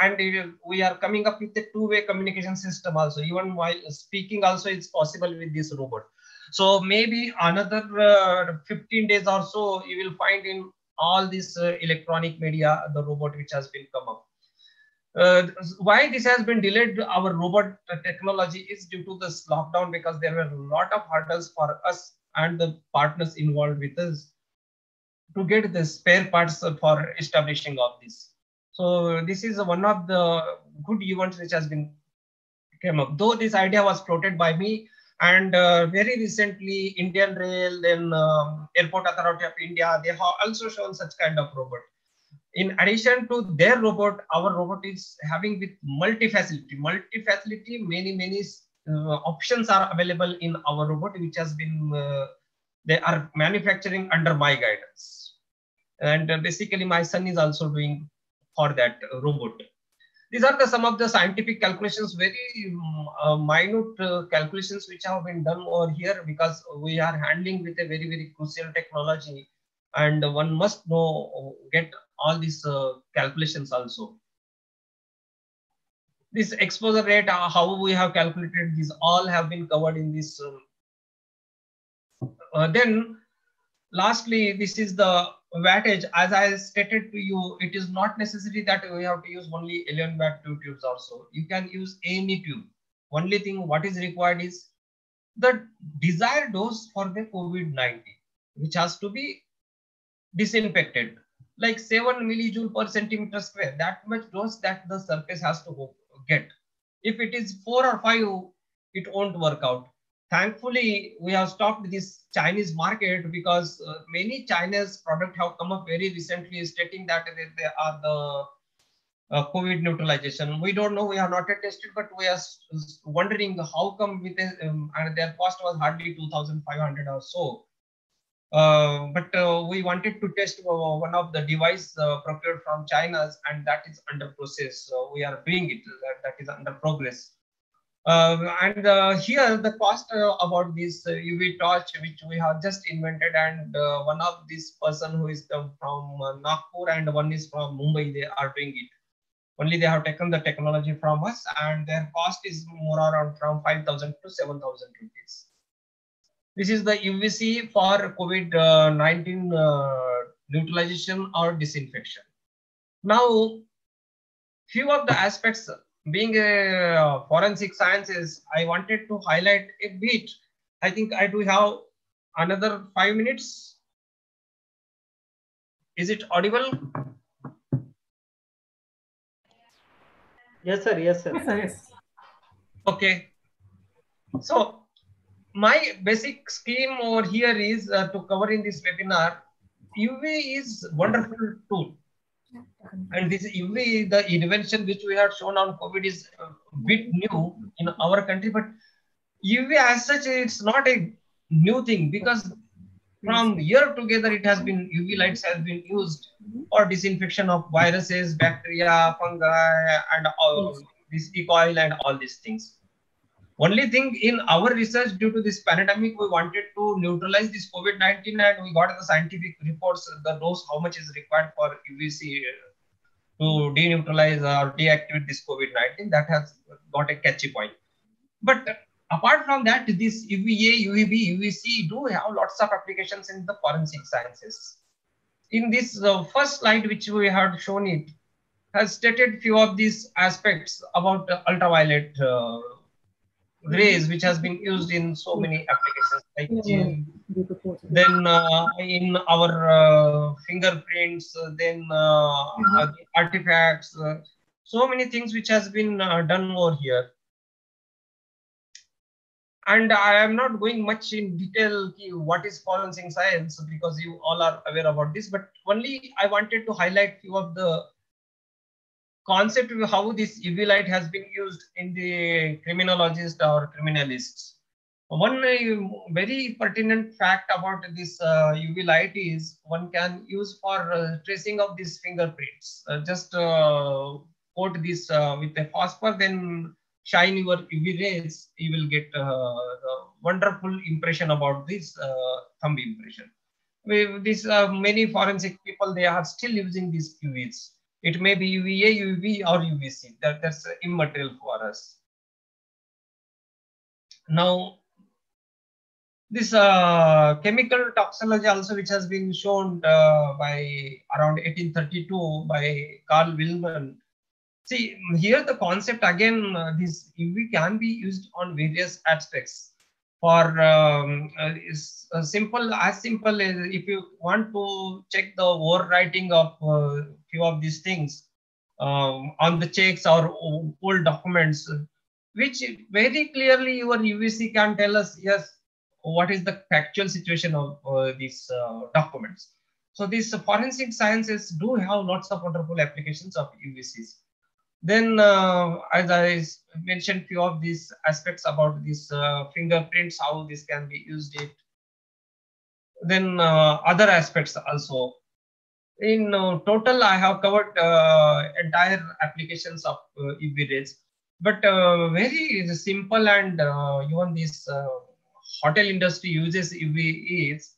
And it, we are coming up with a two-way communication system also. Even while speaking also it's possible with this robot. So maybe another uh, 15 days or so, you will find in all this uh, electronic media, the robot which has been come up. Uh, why this has been delayed, our robot technology is due to this lockdown because there were a lot of hurdles for us and the partners involved with us to get the spare parts for establishing of this. So this is one of the good events which has been came up. Though this idea was floated by me, and uh, very recently, Indian Rail, then um, Airport Authority of India, they have also shown such kind of robot. In addition to their robot, our robot is having with multi-facility. Multi-facility, many, many uh, options are available in our robot, which has been, uh, they are manufacturing under my guidance. And uh, basically my son is also doing for that robot. These are the some of the scientific calculations, very um, uh, minute uh, calculations which have been done over here because we are handling with a very, very crucial technology and one must know, get all these uh, calculations also. This exposure rate, uh, how we have calculated these all have been covered in this. Um, uh, then lastly, this is the wattage, as I stated to you, it is not necessary that we have to use only 11 watt two tubes also. You can use any tube. Only thing what is required is the desired dose for the COVID-19, which has to be disinfected, like 7 millijoule per centimeter square, that much dose that the surface has to get. If it is 4 or 5, it won't work out thankfully we have stopped this chinese market because uh, many china's product have come up very recently stating that they, they are the uh, covid neutralization we don't know we have not yet tested but we are wondering how come with um, and their cost was hardly 2500 or so uh, but uh, we wanted to test uh, one of the device uh, procured from China, and that is under process. So we are doing it. That, that is under progress. Uh, and uh, here the cost uh, about this UV torch which we have just invented and one of this person who is from Nagpur and one is from Mumbai, they are doing it. Only they have taken the technology from us and their cost is more around from 5,000 to 7,000 rupees. This is the UVC for COVID-19 uh, neutralization or disinfection. Now, few of the aspects being a forensic sciences, I wanted to highlight a bit. I think I do have another five minutes. Is it audible? Yes, sir. Yes, sir. Yes, sir, yes. Okay. So my basic scheme over here is uh, to cover in this webinar. UV is wonderful tool. And this UV, the invention which we have shown on COVID is a bit new in our country, but UV as such, it's not a new thing because from year together it has been UV lights has been used for disinfection of viruses, bacteria, fungi, and all this E. coli and all these things. Only thing in our research due to this pandemic, we wanted to neutralize this COVID-19 and we got the scientific reports, the dose, how much is required for UVC to deneutralize or deactivate this COVID-19. That has got a catchy point. But apart from that, this UVA, UVB, UVC do have lots of applications in the forensic sciences. In this uh, first slide, which we had shown it, has stated few of these aspects about uh, ultraviolet uh, rays, which has been used in so many applications like gene. Then uh, in our uh, fingerprints, uh, then uh, uh, the artifacts, uh, so many things which has been uh, done over here. And I am not going much in detail what is forensic science because you all are aware about this, but only I wanted to highlight few of the concept of how this UV light has been used in the criminologist or criminalists. One uh, very pertinent fact about this uh, UV light is one can use for uh, tracing of these fingerprints. Uh, just uh, coat this uh, with a phosphor, then shine your UV rays, you will get a wonderful impression about this thumb impression. With this, many forensic people, they are still using these UVs. It may be UVA, UV, or UVC. That, that's immaterial for us. Now, this uh, chemical toxicology also, which has been shown uh, by around 1832 by Carl Willmann. See, here the concept again, uh, this UV can be used on various aspects. For um, uh, is simple, as simple as if you want to check the overwriting of uh, few of these things um, on the checks or old documents, which very clearly your UVC can tell us, yes, what is the factual situation of uh, these uh, documents. So these forensic sciences do have lots of wonderful applications of UVCs. Then, uh, as I mentioned, few of these aspects about these uh, fingerprints, how this can be used. It. Then uh, other aspects also. In total, I have covered entire applications of UV rays, but very simple and even this hotel industry uses UV is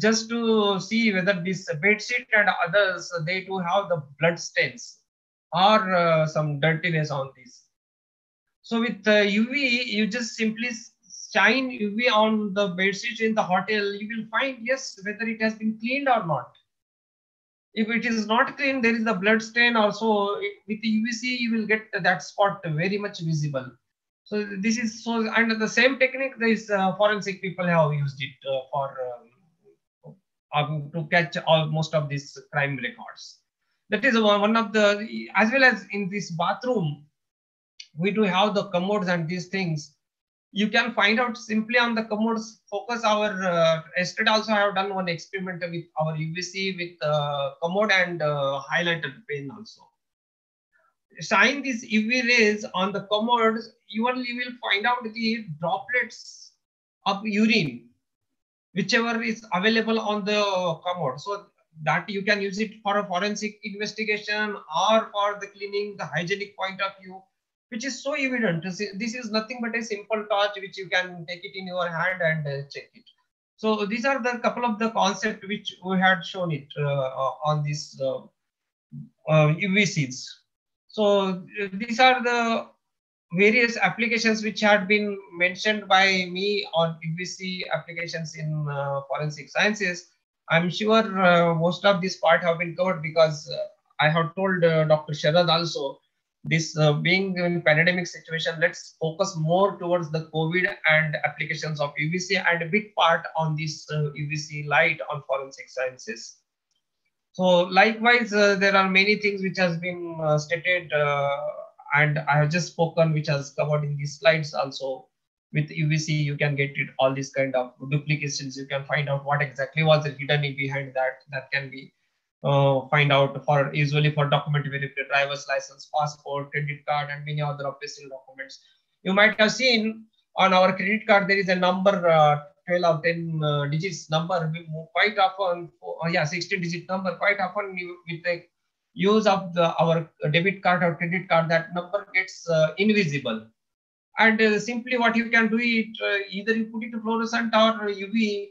just to see whether this bedsheet and others they do have the blood stains or uh, some dirtiness on this. So with uh, UV, you just simply shine UV on the bedsheet in the hotel. You will find yes whether it has been cleaned or not. If it is not clean, there is a blood stain also. With the UVC, you will get that spot very much visible. So this is so under the same technique. These uh, forensic people have used it uh, for um, um, to catch all most of these crime records. That is one of the as well as in this bathroom, we do have the commodes and these things. You can find out simply on the commodes. Focus our uh, yesterday also I have done one experiment with our UVC with uh, commode and uh, highlighted pen also shine these UV rays on the commodes, you you will find out the droplets of urine, whichever is available on the commode. So that you can use it for a forensic investigation or for the cleaning, the hygienic point of view, which is so evident. This is nothing but a simple touch which you can take it in your hand and uh, check it. So these are the couple of the concept which we had shown it uh, on this uh, UVCs. So these are the various applications which had been mentioned by me on UVC applications in uh, forensic sciences. I'm sure uh, most of this part have been covered because uh, I have told uh, Dr. Sharad also this uh, being in pandemic situation, let's focus more towards the COVID and applications of UVC and a big part on this uh, UVC light on forensic sciences. So likewise, there are many things which has been stated and I have just spoken, which has covered in these slides also. With UVC, you can get it all these kind of duplications. You can find out what exactly was hidden behind that. That can be uh, find out for usually for document verification, driver's license, passport, credit card, and many other official documents. You might have seen on our credit card there is a number uh, 12 or 10 uh, digits number quite often. Oh, yeah, 16 digit number quite often with the use of the, our debit card or credit card, that number gets uh, invisible. And uh, simply what you can do it, uh, either you put it to fluorescent or UV,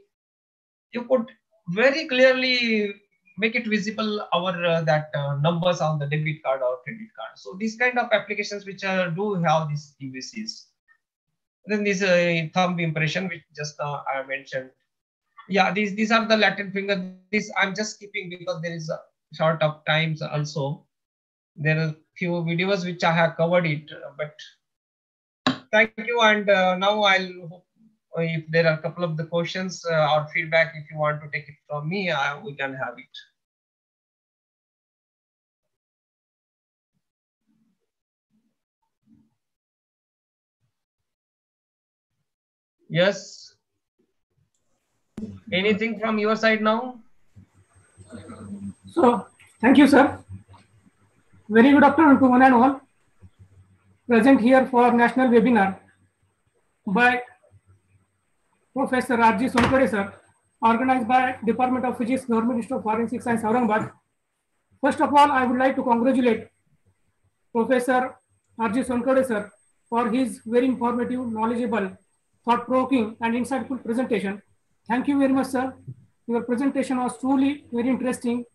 you could very clearly make it visible our uh, that uh, numbers on the debit card or credit card. So these kind of applications which do have these UVCs. Then this is a thumb impression, which just now I mentioned. Yeah, these these are the latent finger. This I'm just skipping because there is a short of times also. There are few videos which I have covered it, but thank you. And uh, now I'll, if there are a couple of the questions uh, or feedback, if you want to take it from me, uh, we can have it. Yes. Anything from your side now? So, thank you, sir. Very good afternoon to one and all present here for national webinar by Professor R.G. Sonkade, sir, organized by Department of Physics, Government Institute of Forensic Science, Aurangabad. First of all, I would like to congratulate Professor R.G. Sonkade, sir, for his very informative, knowledgeable, thought-provoking, and insightful presentation. Thank you very much, sir. Your presentation was truly very interesting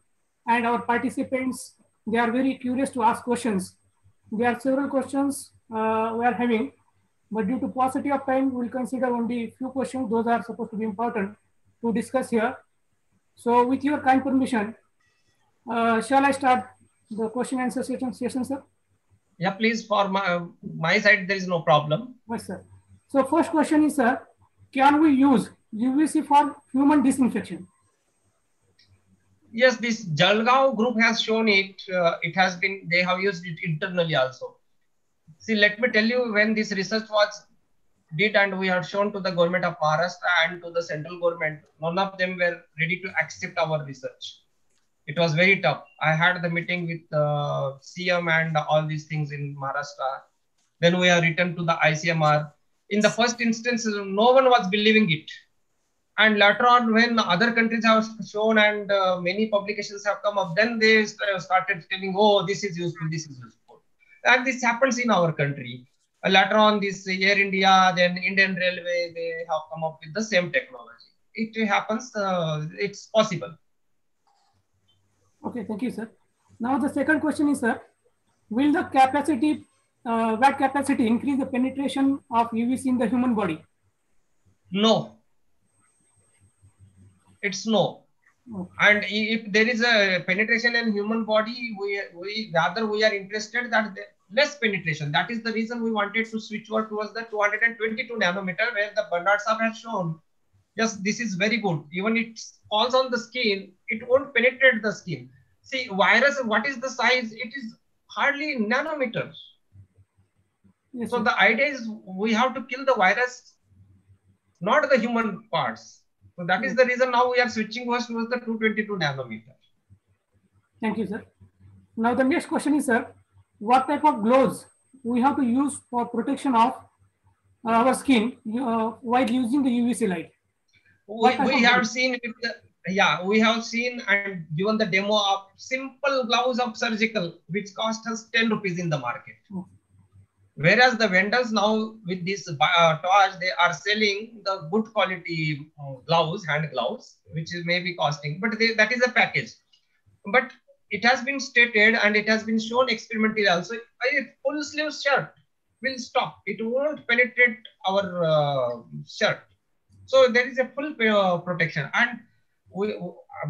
and our participants, they are very curious to ask questions. There are several questions uh, we are having, but due to paucity of time, we will consider only few questions. Those are supposed to be important to discuss here. So with your kind permission, uh, shall I start the question answer session, session, sir? Yeah, please. For my, my side, there is no problem. Yes, sir. So first question is, sir, can we use UVC for human disinfection? yes, this Jalgaon group has shown it. Uh, it has been, they have used it internally also. See, let me tell you when this research was did and we had shown to the government of Maharashtra and to the central government, none of them were ready to accept our research. It was very tough. I had the meeting with uh, CM and all these things in Maharashtra. Then we have written to the ICMR. In the first instance, no one was believing it. And later on when other countries have shown and uh, many publications have come up then they started telling oh this is useful this is useful. And this happens in our country. Uh, later on this air india then indian railway they have come up with the same technology. It happens uh, it's possible. Okay thank you sir. Now the second question is sir will the capacity uh, that capacity increase the penetration of uvc in the human body no it's no. And if there is a penetration in human body, we, we rather we are interested that less penetration. That is the reason we wanted to switch over towards the 222 nanometer where the Bernard Saab has shown. Yes, this is very good. Even it falls on the skin, it won't penetrate the skin. See, virus, what is the size? It is hardly nanometers. Yes, so the idea is we have to kill the virus, not the human parts. So that is the reason now we are switching first towards the 222 nanometer. Thank you, sir. Now the next question is, sir, what type of gloves we have to use for protection of uh, our skin uh, while using the UVC light? We, we have seen the, yeah, we have seen and given the demo of simple gloves of surgical, which cost us 10 rupees in the market. Oh. Whereas the vendors now with this uh, toys, they are selling the good quality uh, gloves, hand gloves, which is maybe costing, but they, that is a package. But it has been stated and it has been shown experimentally also, a full sleeve shirt will stop. It won't penetrate our uh, shirt. So there is a full uh, protection. And we,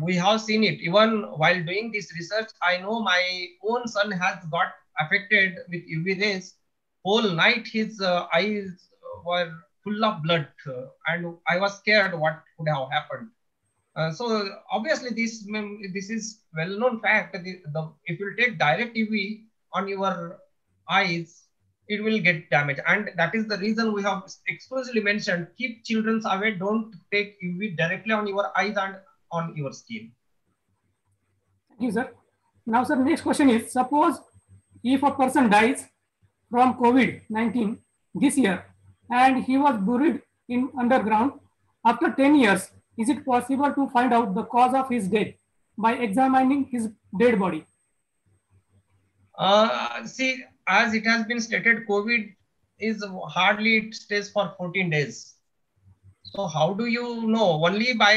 we have seen it even while doing this research. I know my own son has got affected with UV rays. Whole night his uh, eyes were full of blood uh, and I was scared what could have happened. Uh, so obviously this this is well-known fact. The, the, if you take direct UV on your eyes, it will get damaged, and that is the reason we have explicitly mentioned: keep children away. Don't take UV directly on your eyes and on your skin. Thank you, sir. Now, sir, next question is: Suppose if a person dies from COVID-19 this year, and he was buried in underground after 10 years, is it possible to find out the cause of his death by examining his dead body? Uh, see, as it has been stated, COVID is hardly it stays for 14 days. So how do you know? Only by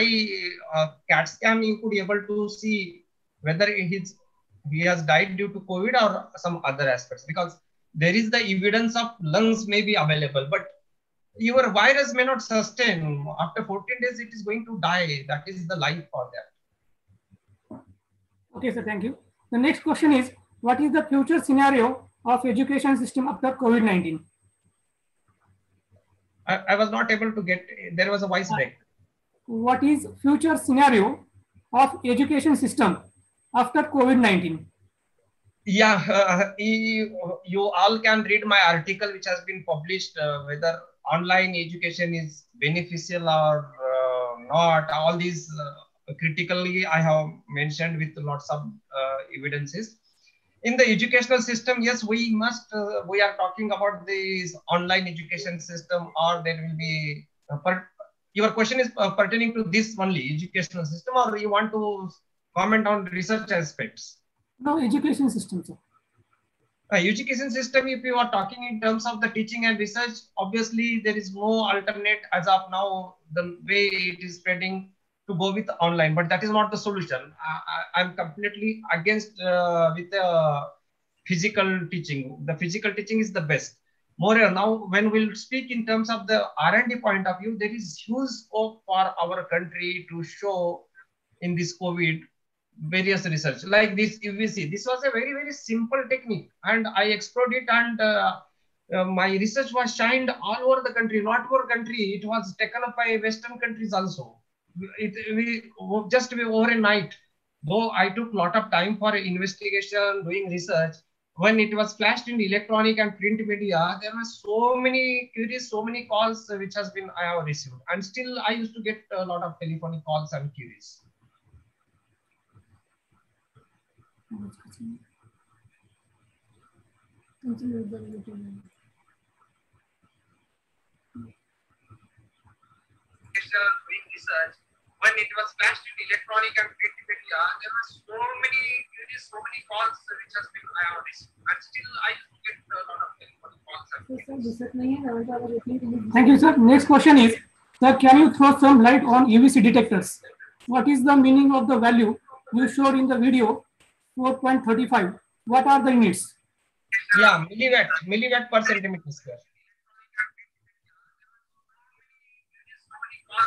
uh, CAT scan you could be able to see whether he has died due to COVID or some other aspects because there is the evidence of lungs may be available, but your virus may not sustain. After 14 days, it is going to die. That is the life for that. Okay, sir. Thank you. The next question is, what is the future scenario of education system after COVID-19? I, I, was not able to get, there was a voice break. What is future scenario of education system after COVID-19? Yeah, uh, you, all can read my article which has been published uh, whether online education is beneficial or uh, not. All these uh, critically I have mentioned with lots of uh, evidences. In the educational system, yes, we must, uh, we are talking about this online education system or there will be, your question is pertaining to this only educational system or you want to comment on research aspects? No, education system, sir uh, education system, if you are talking in terms of the teaching and research, obviously there is no alternate as of now, the way it is spreading to go with online, but that is not the solution. I, am completely against uh, with the physical teaching. The physical teaching is the best. Moreover, now when we'll speak in terms of the R&D point of view, there is huge scope for our country to show in this COVID various research like this UVC. This was a very, very simple technique and I explored it and uh, uh, my research was shined all over the country, not our country. It was taken up by Western countries also. It, we just overnight, though I took a lot of time for investigation, doing research, when it was flashed in electronic and print media, there were so many queries, so many calls which has been I have received. And still I used to get a lot of telephonic calls and queries. Continue. video. Research. When it was flashed in electronic and media, there were so many queries, so many calls which has been IRS. And still I get a lot of calls. Thank you, sir. Next question is, sir, can you throw some light on UVC detectors? What is the meaning of the value you showed in the video 4.35. What are the units? Yeah, milliwatt, milliwatt per centimeter square.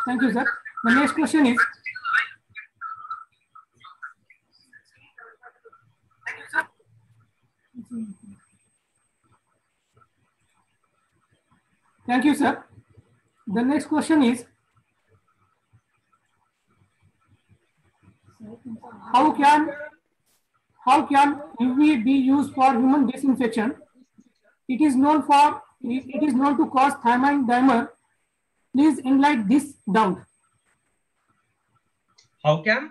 Thank you, sir. The next question is, Thank you, sir. The next question is, how can how can UV be used for human disinfection? It is known for it is known to cause thymine dimer. Please enlighten this doubt. How can?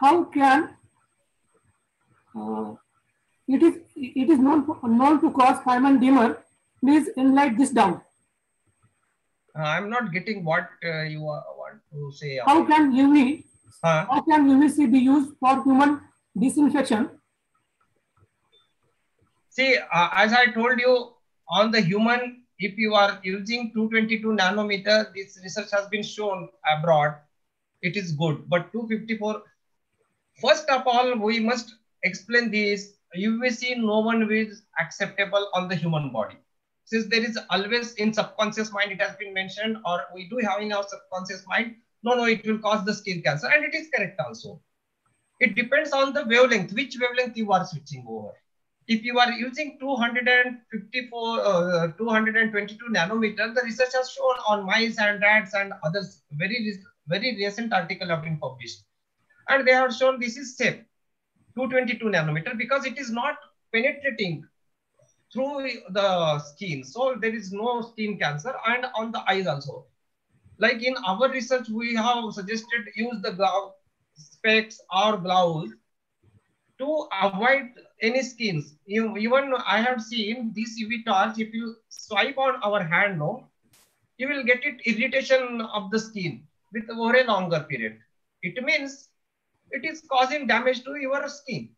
How can uh, it is it is known known to cause thymine dimer? Please enlighten this doubt. Uh, I'm not getting what uh, you want to say. How can UV huh? how can UVC be used for human disinfection? See, uh, as I told you, on the human, if you are using 222 nanometer, this research has been shown abroad, it is good. But 254, first of all, we must explain this. UVC, no one is acceptable on the human body. since there is always in subconscious mind, it has been mentioned, or we do have in our subconscious mind, no, no, it will cause the skin cancer. And it is correct also. It depends on the wavelength, which wavelength you are switching over. If you are using 254, uh, 222 nanometer, the research has shown on mice and rats and others, very, very recent article have been published. And they have shown this is safe, 222 nanometer, because it is not penetrating through the skin. So there is no skin cancer and on the eyes also. Like in our research, we have suggested use the glove, specs or gloves to avoid any skins. You, Even I have seen this UV torch, if you swipe on our hand, no, you will get it irritation of the skin with over a longer period. It means it is causing damage to your skin.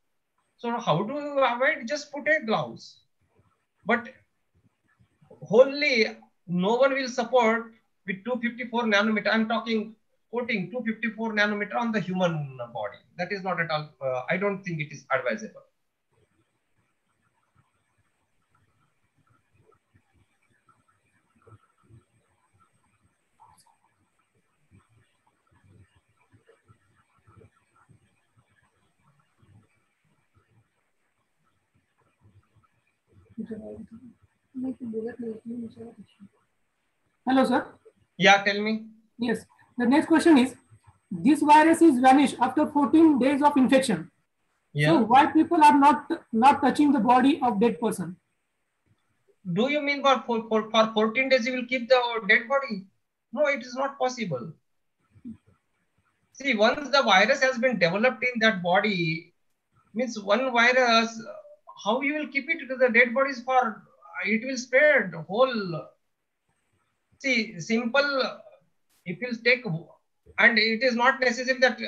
So how do you avoid? Just put a gloves. But wholly, no one will support with 254 nanometer. I'm talking putting 254 nanometer on the human body. That is not at all, uh, I don't think it is advisable. Hello, sir. Yeah, tell me. Yes. The next question is, this virus is vanished after 14 days of infection. Yeah. So why people are not not touching the body of dead person? Do you mean for, for, for, for 14 days you will keep the dead body? No, it is not possible. See, once the virus has been developed in that body, means one virus, how you will keep it to the dead bodies for, it will spread whole. See, simple it will take, and it is not necessary that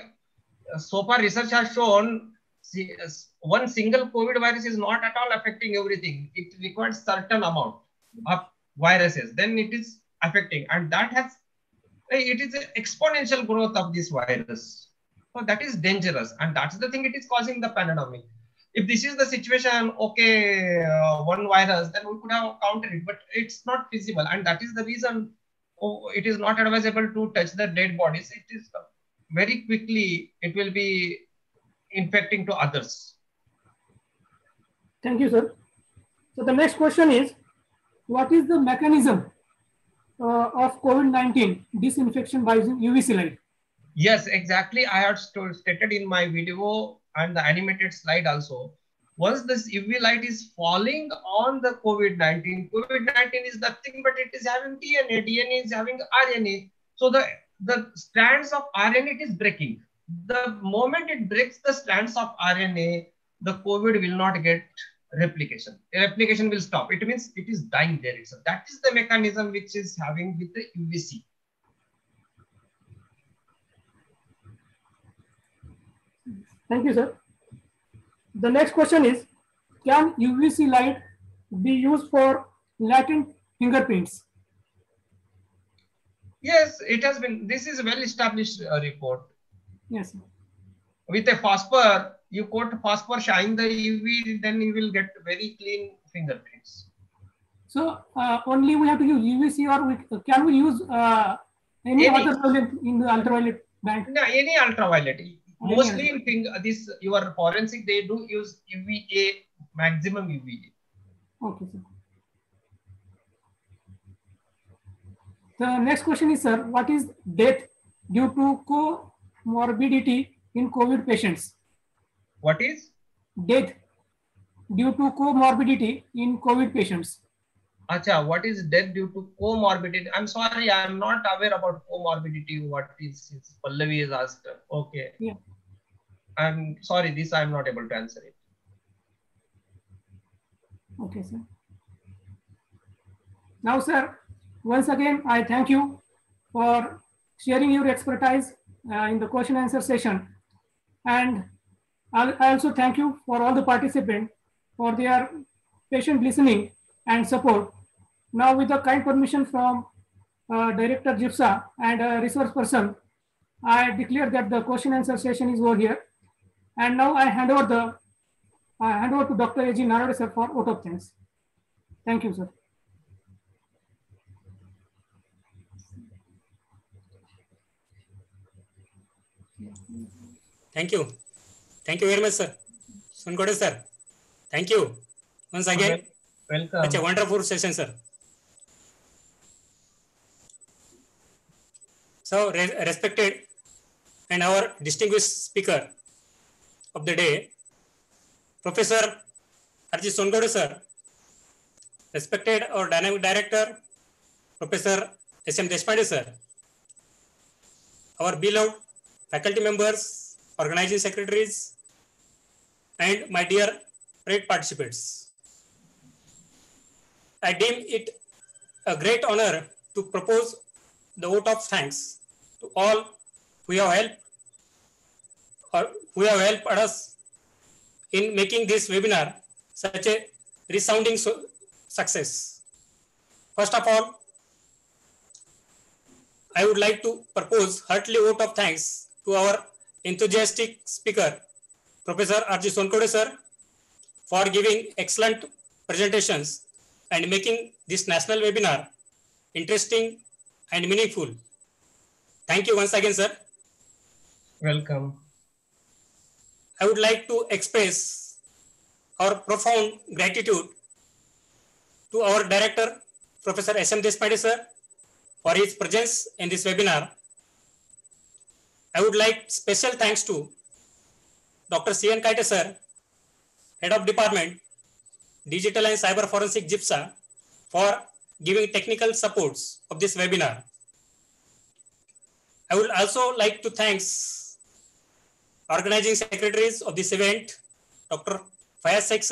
uh, so far research has shown uh, one single COVID virus is not at all affecting everything. It requires certain amount of viruses, then it is affecting, and that has it is exponential growth of this virus. So that is dangerous, and that's the thing. It is causing the pandemic. If this is the situation, okay, uh, one virus, then we could have countered it, but it's not feasible, and that is the reason oh, it is not advisable to touch the dead bodies. It is very quickly, it will be infecting to others. Thank you, sir. So the next question is, what is the mechanism uh, of COVID-19 disinfection by using UVC light? Yes, exactly. I had stated in my video and the animated slide also. Once this UV light is falling on the COVID-19, COVID-19 is nothing but it is having DNA, DNA is having RNA. So the, the strands of RNA it is breaking. The moment it breaks the strands of RNA, the COVID will not get replication. The Replication will stop. It means it is dying there itself. That is the mechanism which is having with the UVC. Thank you, sir. The next question is, can UVC light be used for latent fingerprints? Yes, it has been. This is a well-established uh, report. Yes. With a phosphor, you coat phosphor, shine the UV, then you will get very clean fingerprints. So uh, only we have to use UVC or we, can we use uh, any, any, other in the ultraviolet band? No, any ultraviolet. Mostly in finger, uh, this your forensic, they do use UVA, maximum UVA. Okay, sir. The next question is, sir, what is death due to comorbidity in COVID patients? What is? Death due to comorbidity in COVID patients. Acha, what is death due to comorbidity? I'm sorry, I'm not aware about comorbidity. What is Pallavi is asked? Okay. Yeah. I'm sorry, this I'm not able to answer it. Okay, sir. Now, sir, once again, I thank you for sharing your expertise uh, in the question answer session. And I'll, I also thank you for all the participants for their patient listening and support. Now with the kind permission from uh, Director GIPSA and a resource person, I declare that the question answer session is over here. And now I hand over the I hand over to Dr. A.G. Narada sir for vote of thanks. Thank you, sir. Thank you. Thank you very much, sir. Sonkawade, sir. Thank you once again. Welcome. It's a wonderful session, sir. So, re- respected and our distinguished speaker of the day, Professor R.G. Sonkawade, sir. Respected our dynamic director, Professor S.M. Deshpande, sir. Our beloved faculty members, organizing secretaries, and my dear great participants. I deem it a great honor to propose the vote of thanks to all who have helped or who have helped us in making this webinar such a resounding su- success. First of all, I would like to propose heartily vote of thanks to our enthusiastic speaker, Professor R.G. Sonkawade sir, for giving excellent presentations and making this national webinar interesting and meaningful. Thank you once again, sir. Welcome. I would like to express our profound gratitude to our director, Professor S.M. Deshpande sir, for his presence in this webinar. I would like special thanks to Dr. C.N. Kaite sir, Head of Department, Digital and Cyber Forensic GIPSA, for giving technical supports of this webinar. I would also like to thanks organizing secretaries of this event, Dr. Fayaz Sheikh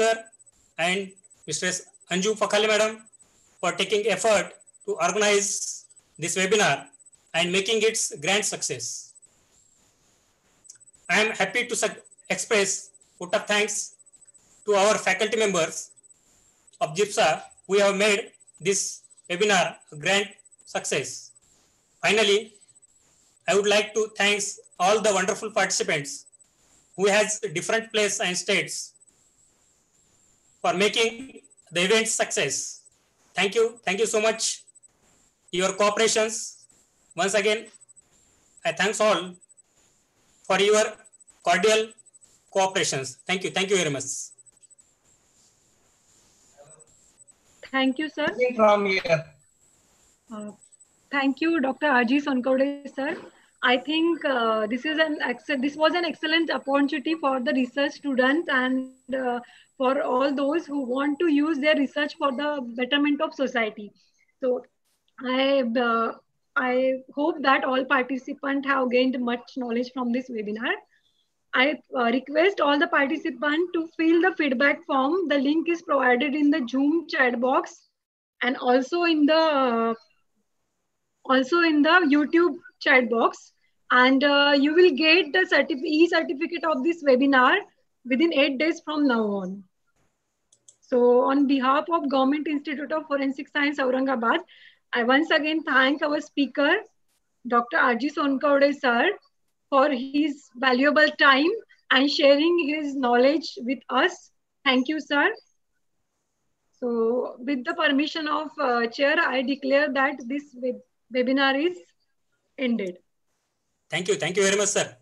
and Mr. Anju Fakhale madam for taking effort to organize this webinar and making its grand success. I am happy to express vote of thanks to our faculty members of GIPSA who have made this webinar a grand success. Finally, I would like to thanks all the wonderful participants who has different place and states for making the event success. Thank you. Thank you so much. Your cooperations. Once again, I thanks all for your cordial cooperations. Thank you. Thank you very much. Thank you, sir. From here. Uh, Thank you, Dr. Aji Sonkawade, sir. I think uh, this is an this was an excellent opportunity for the research students and uh, for all those who want to use their research for the betterment of society. So I, uh, I hope that all participants have gained much knowledge from this webinar. I uh, request all the participants to fill the feedback form. The link is provided in the Zoom chat box and also in the also in the YouTube chat box. And uh, you will get the certif- e-certificate of this webinar within eight days from now on. So on behalf of Government Institute of Forensic Science, Aurangabad, I once again thank our speaker, Dr. Aji Sonkawade sir, for his valuable time and sharing his knowledge with us. Thank you, sir. So with the permission of uh, chair, I declare that this web webinar is ended. Thank you. Thank you very much, sir.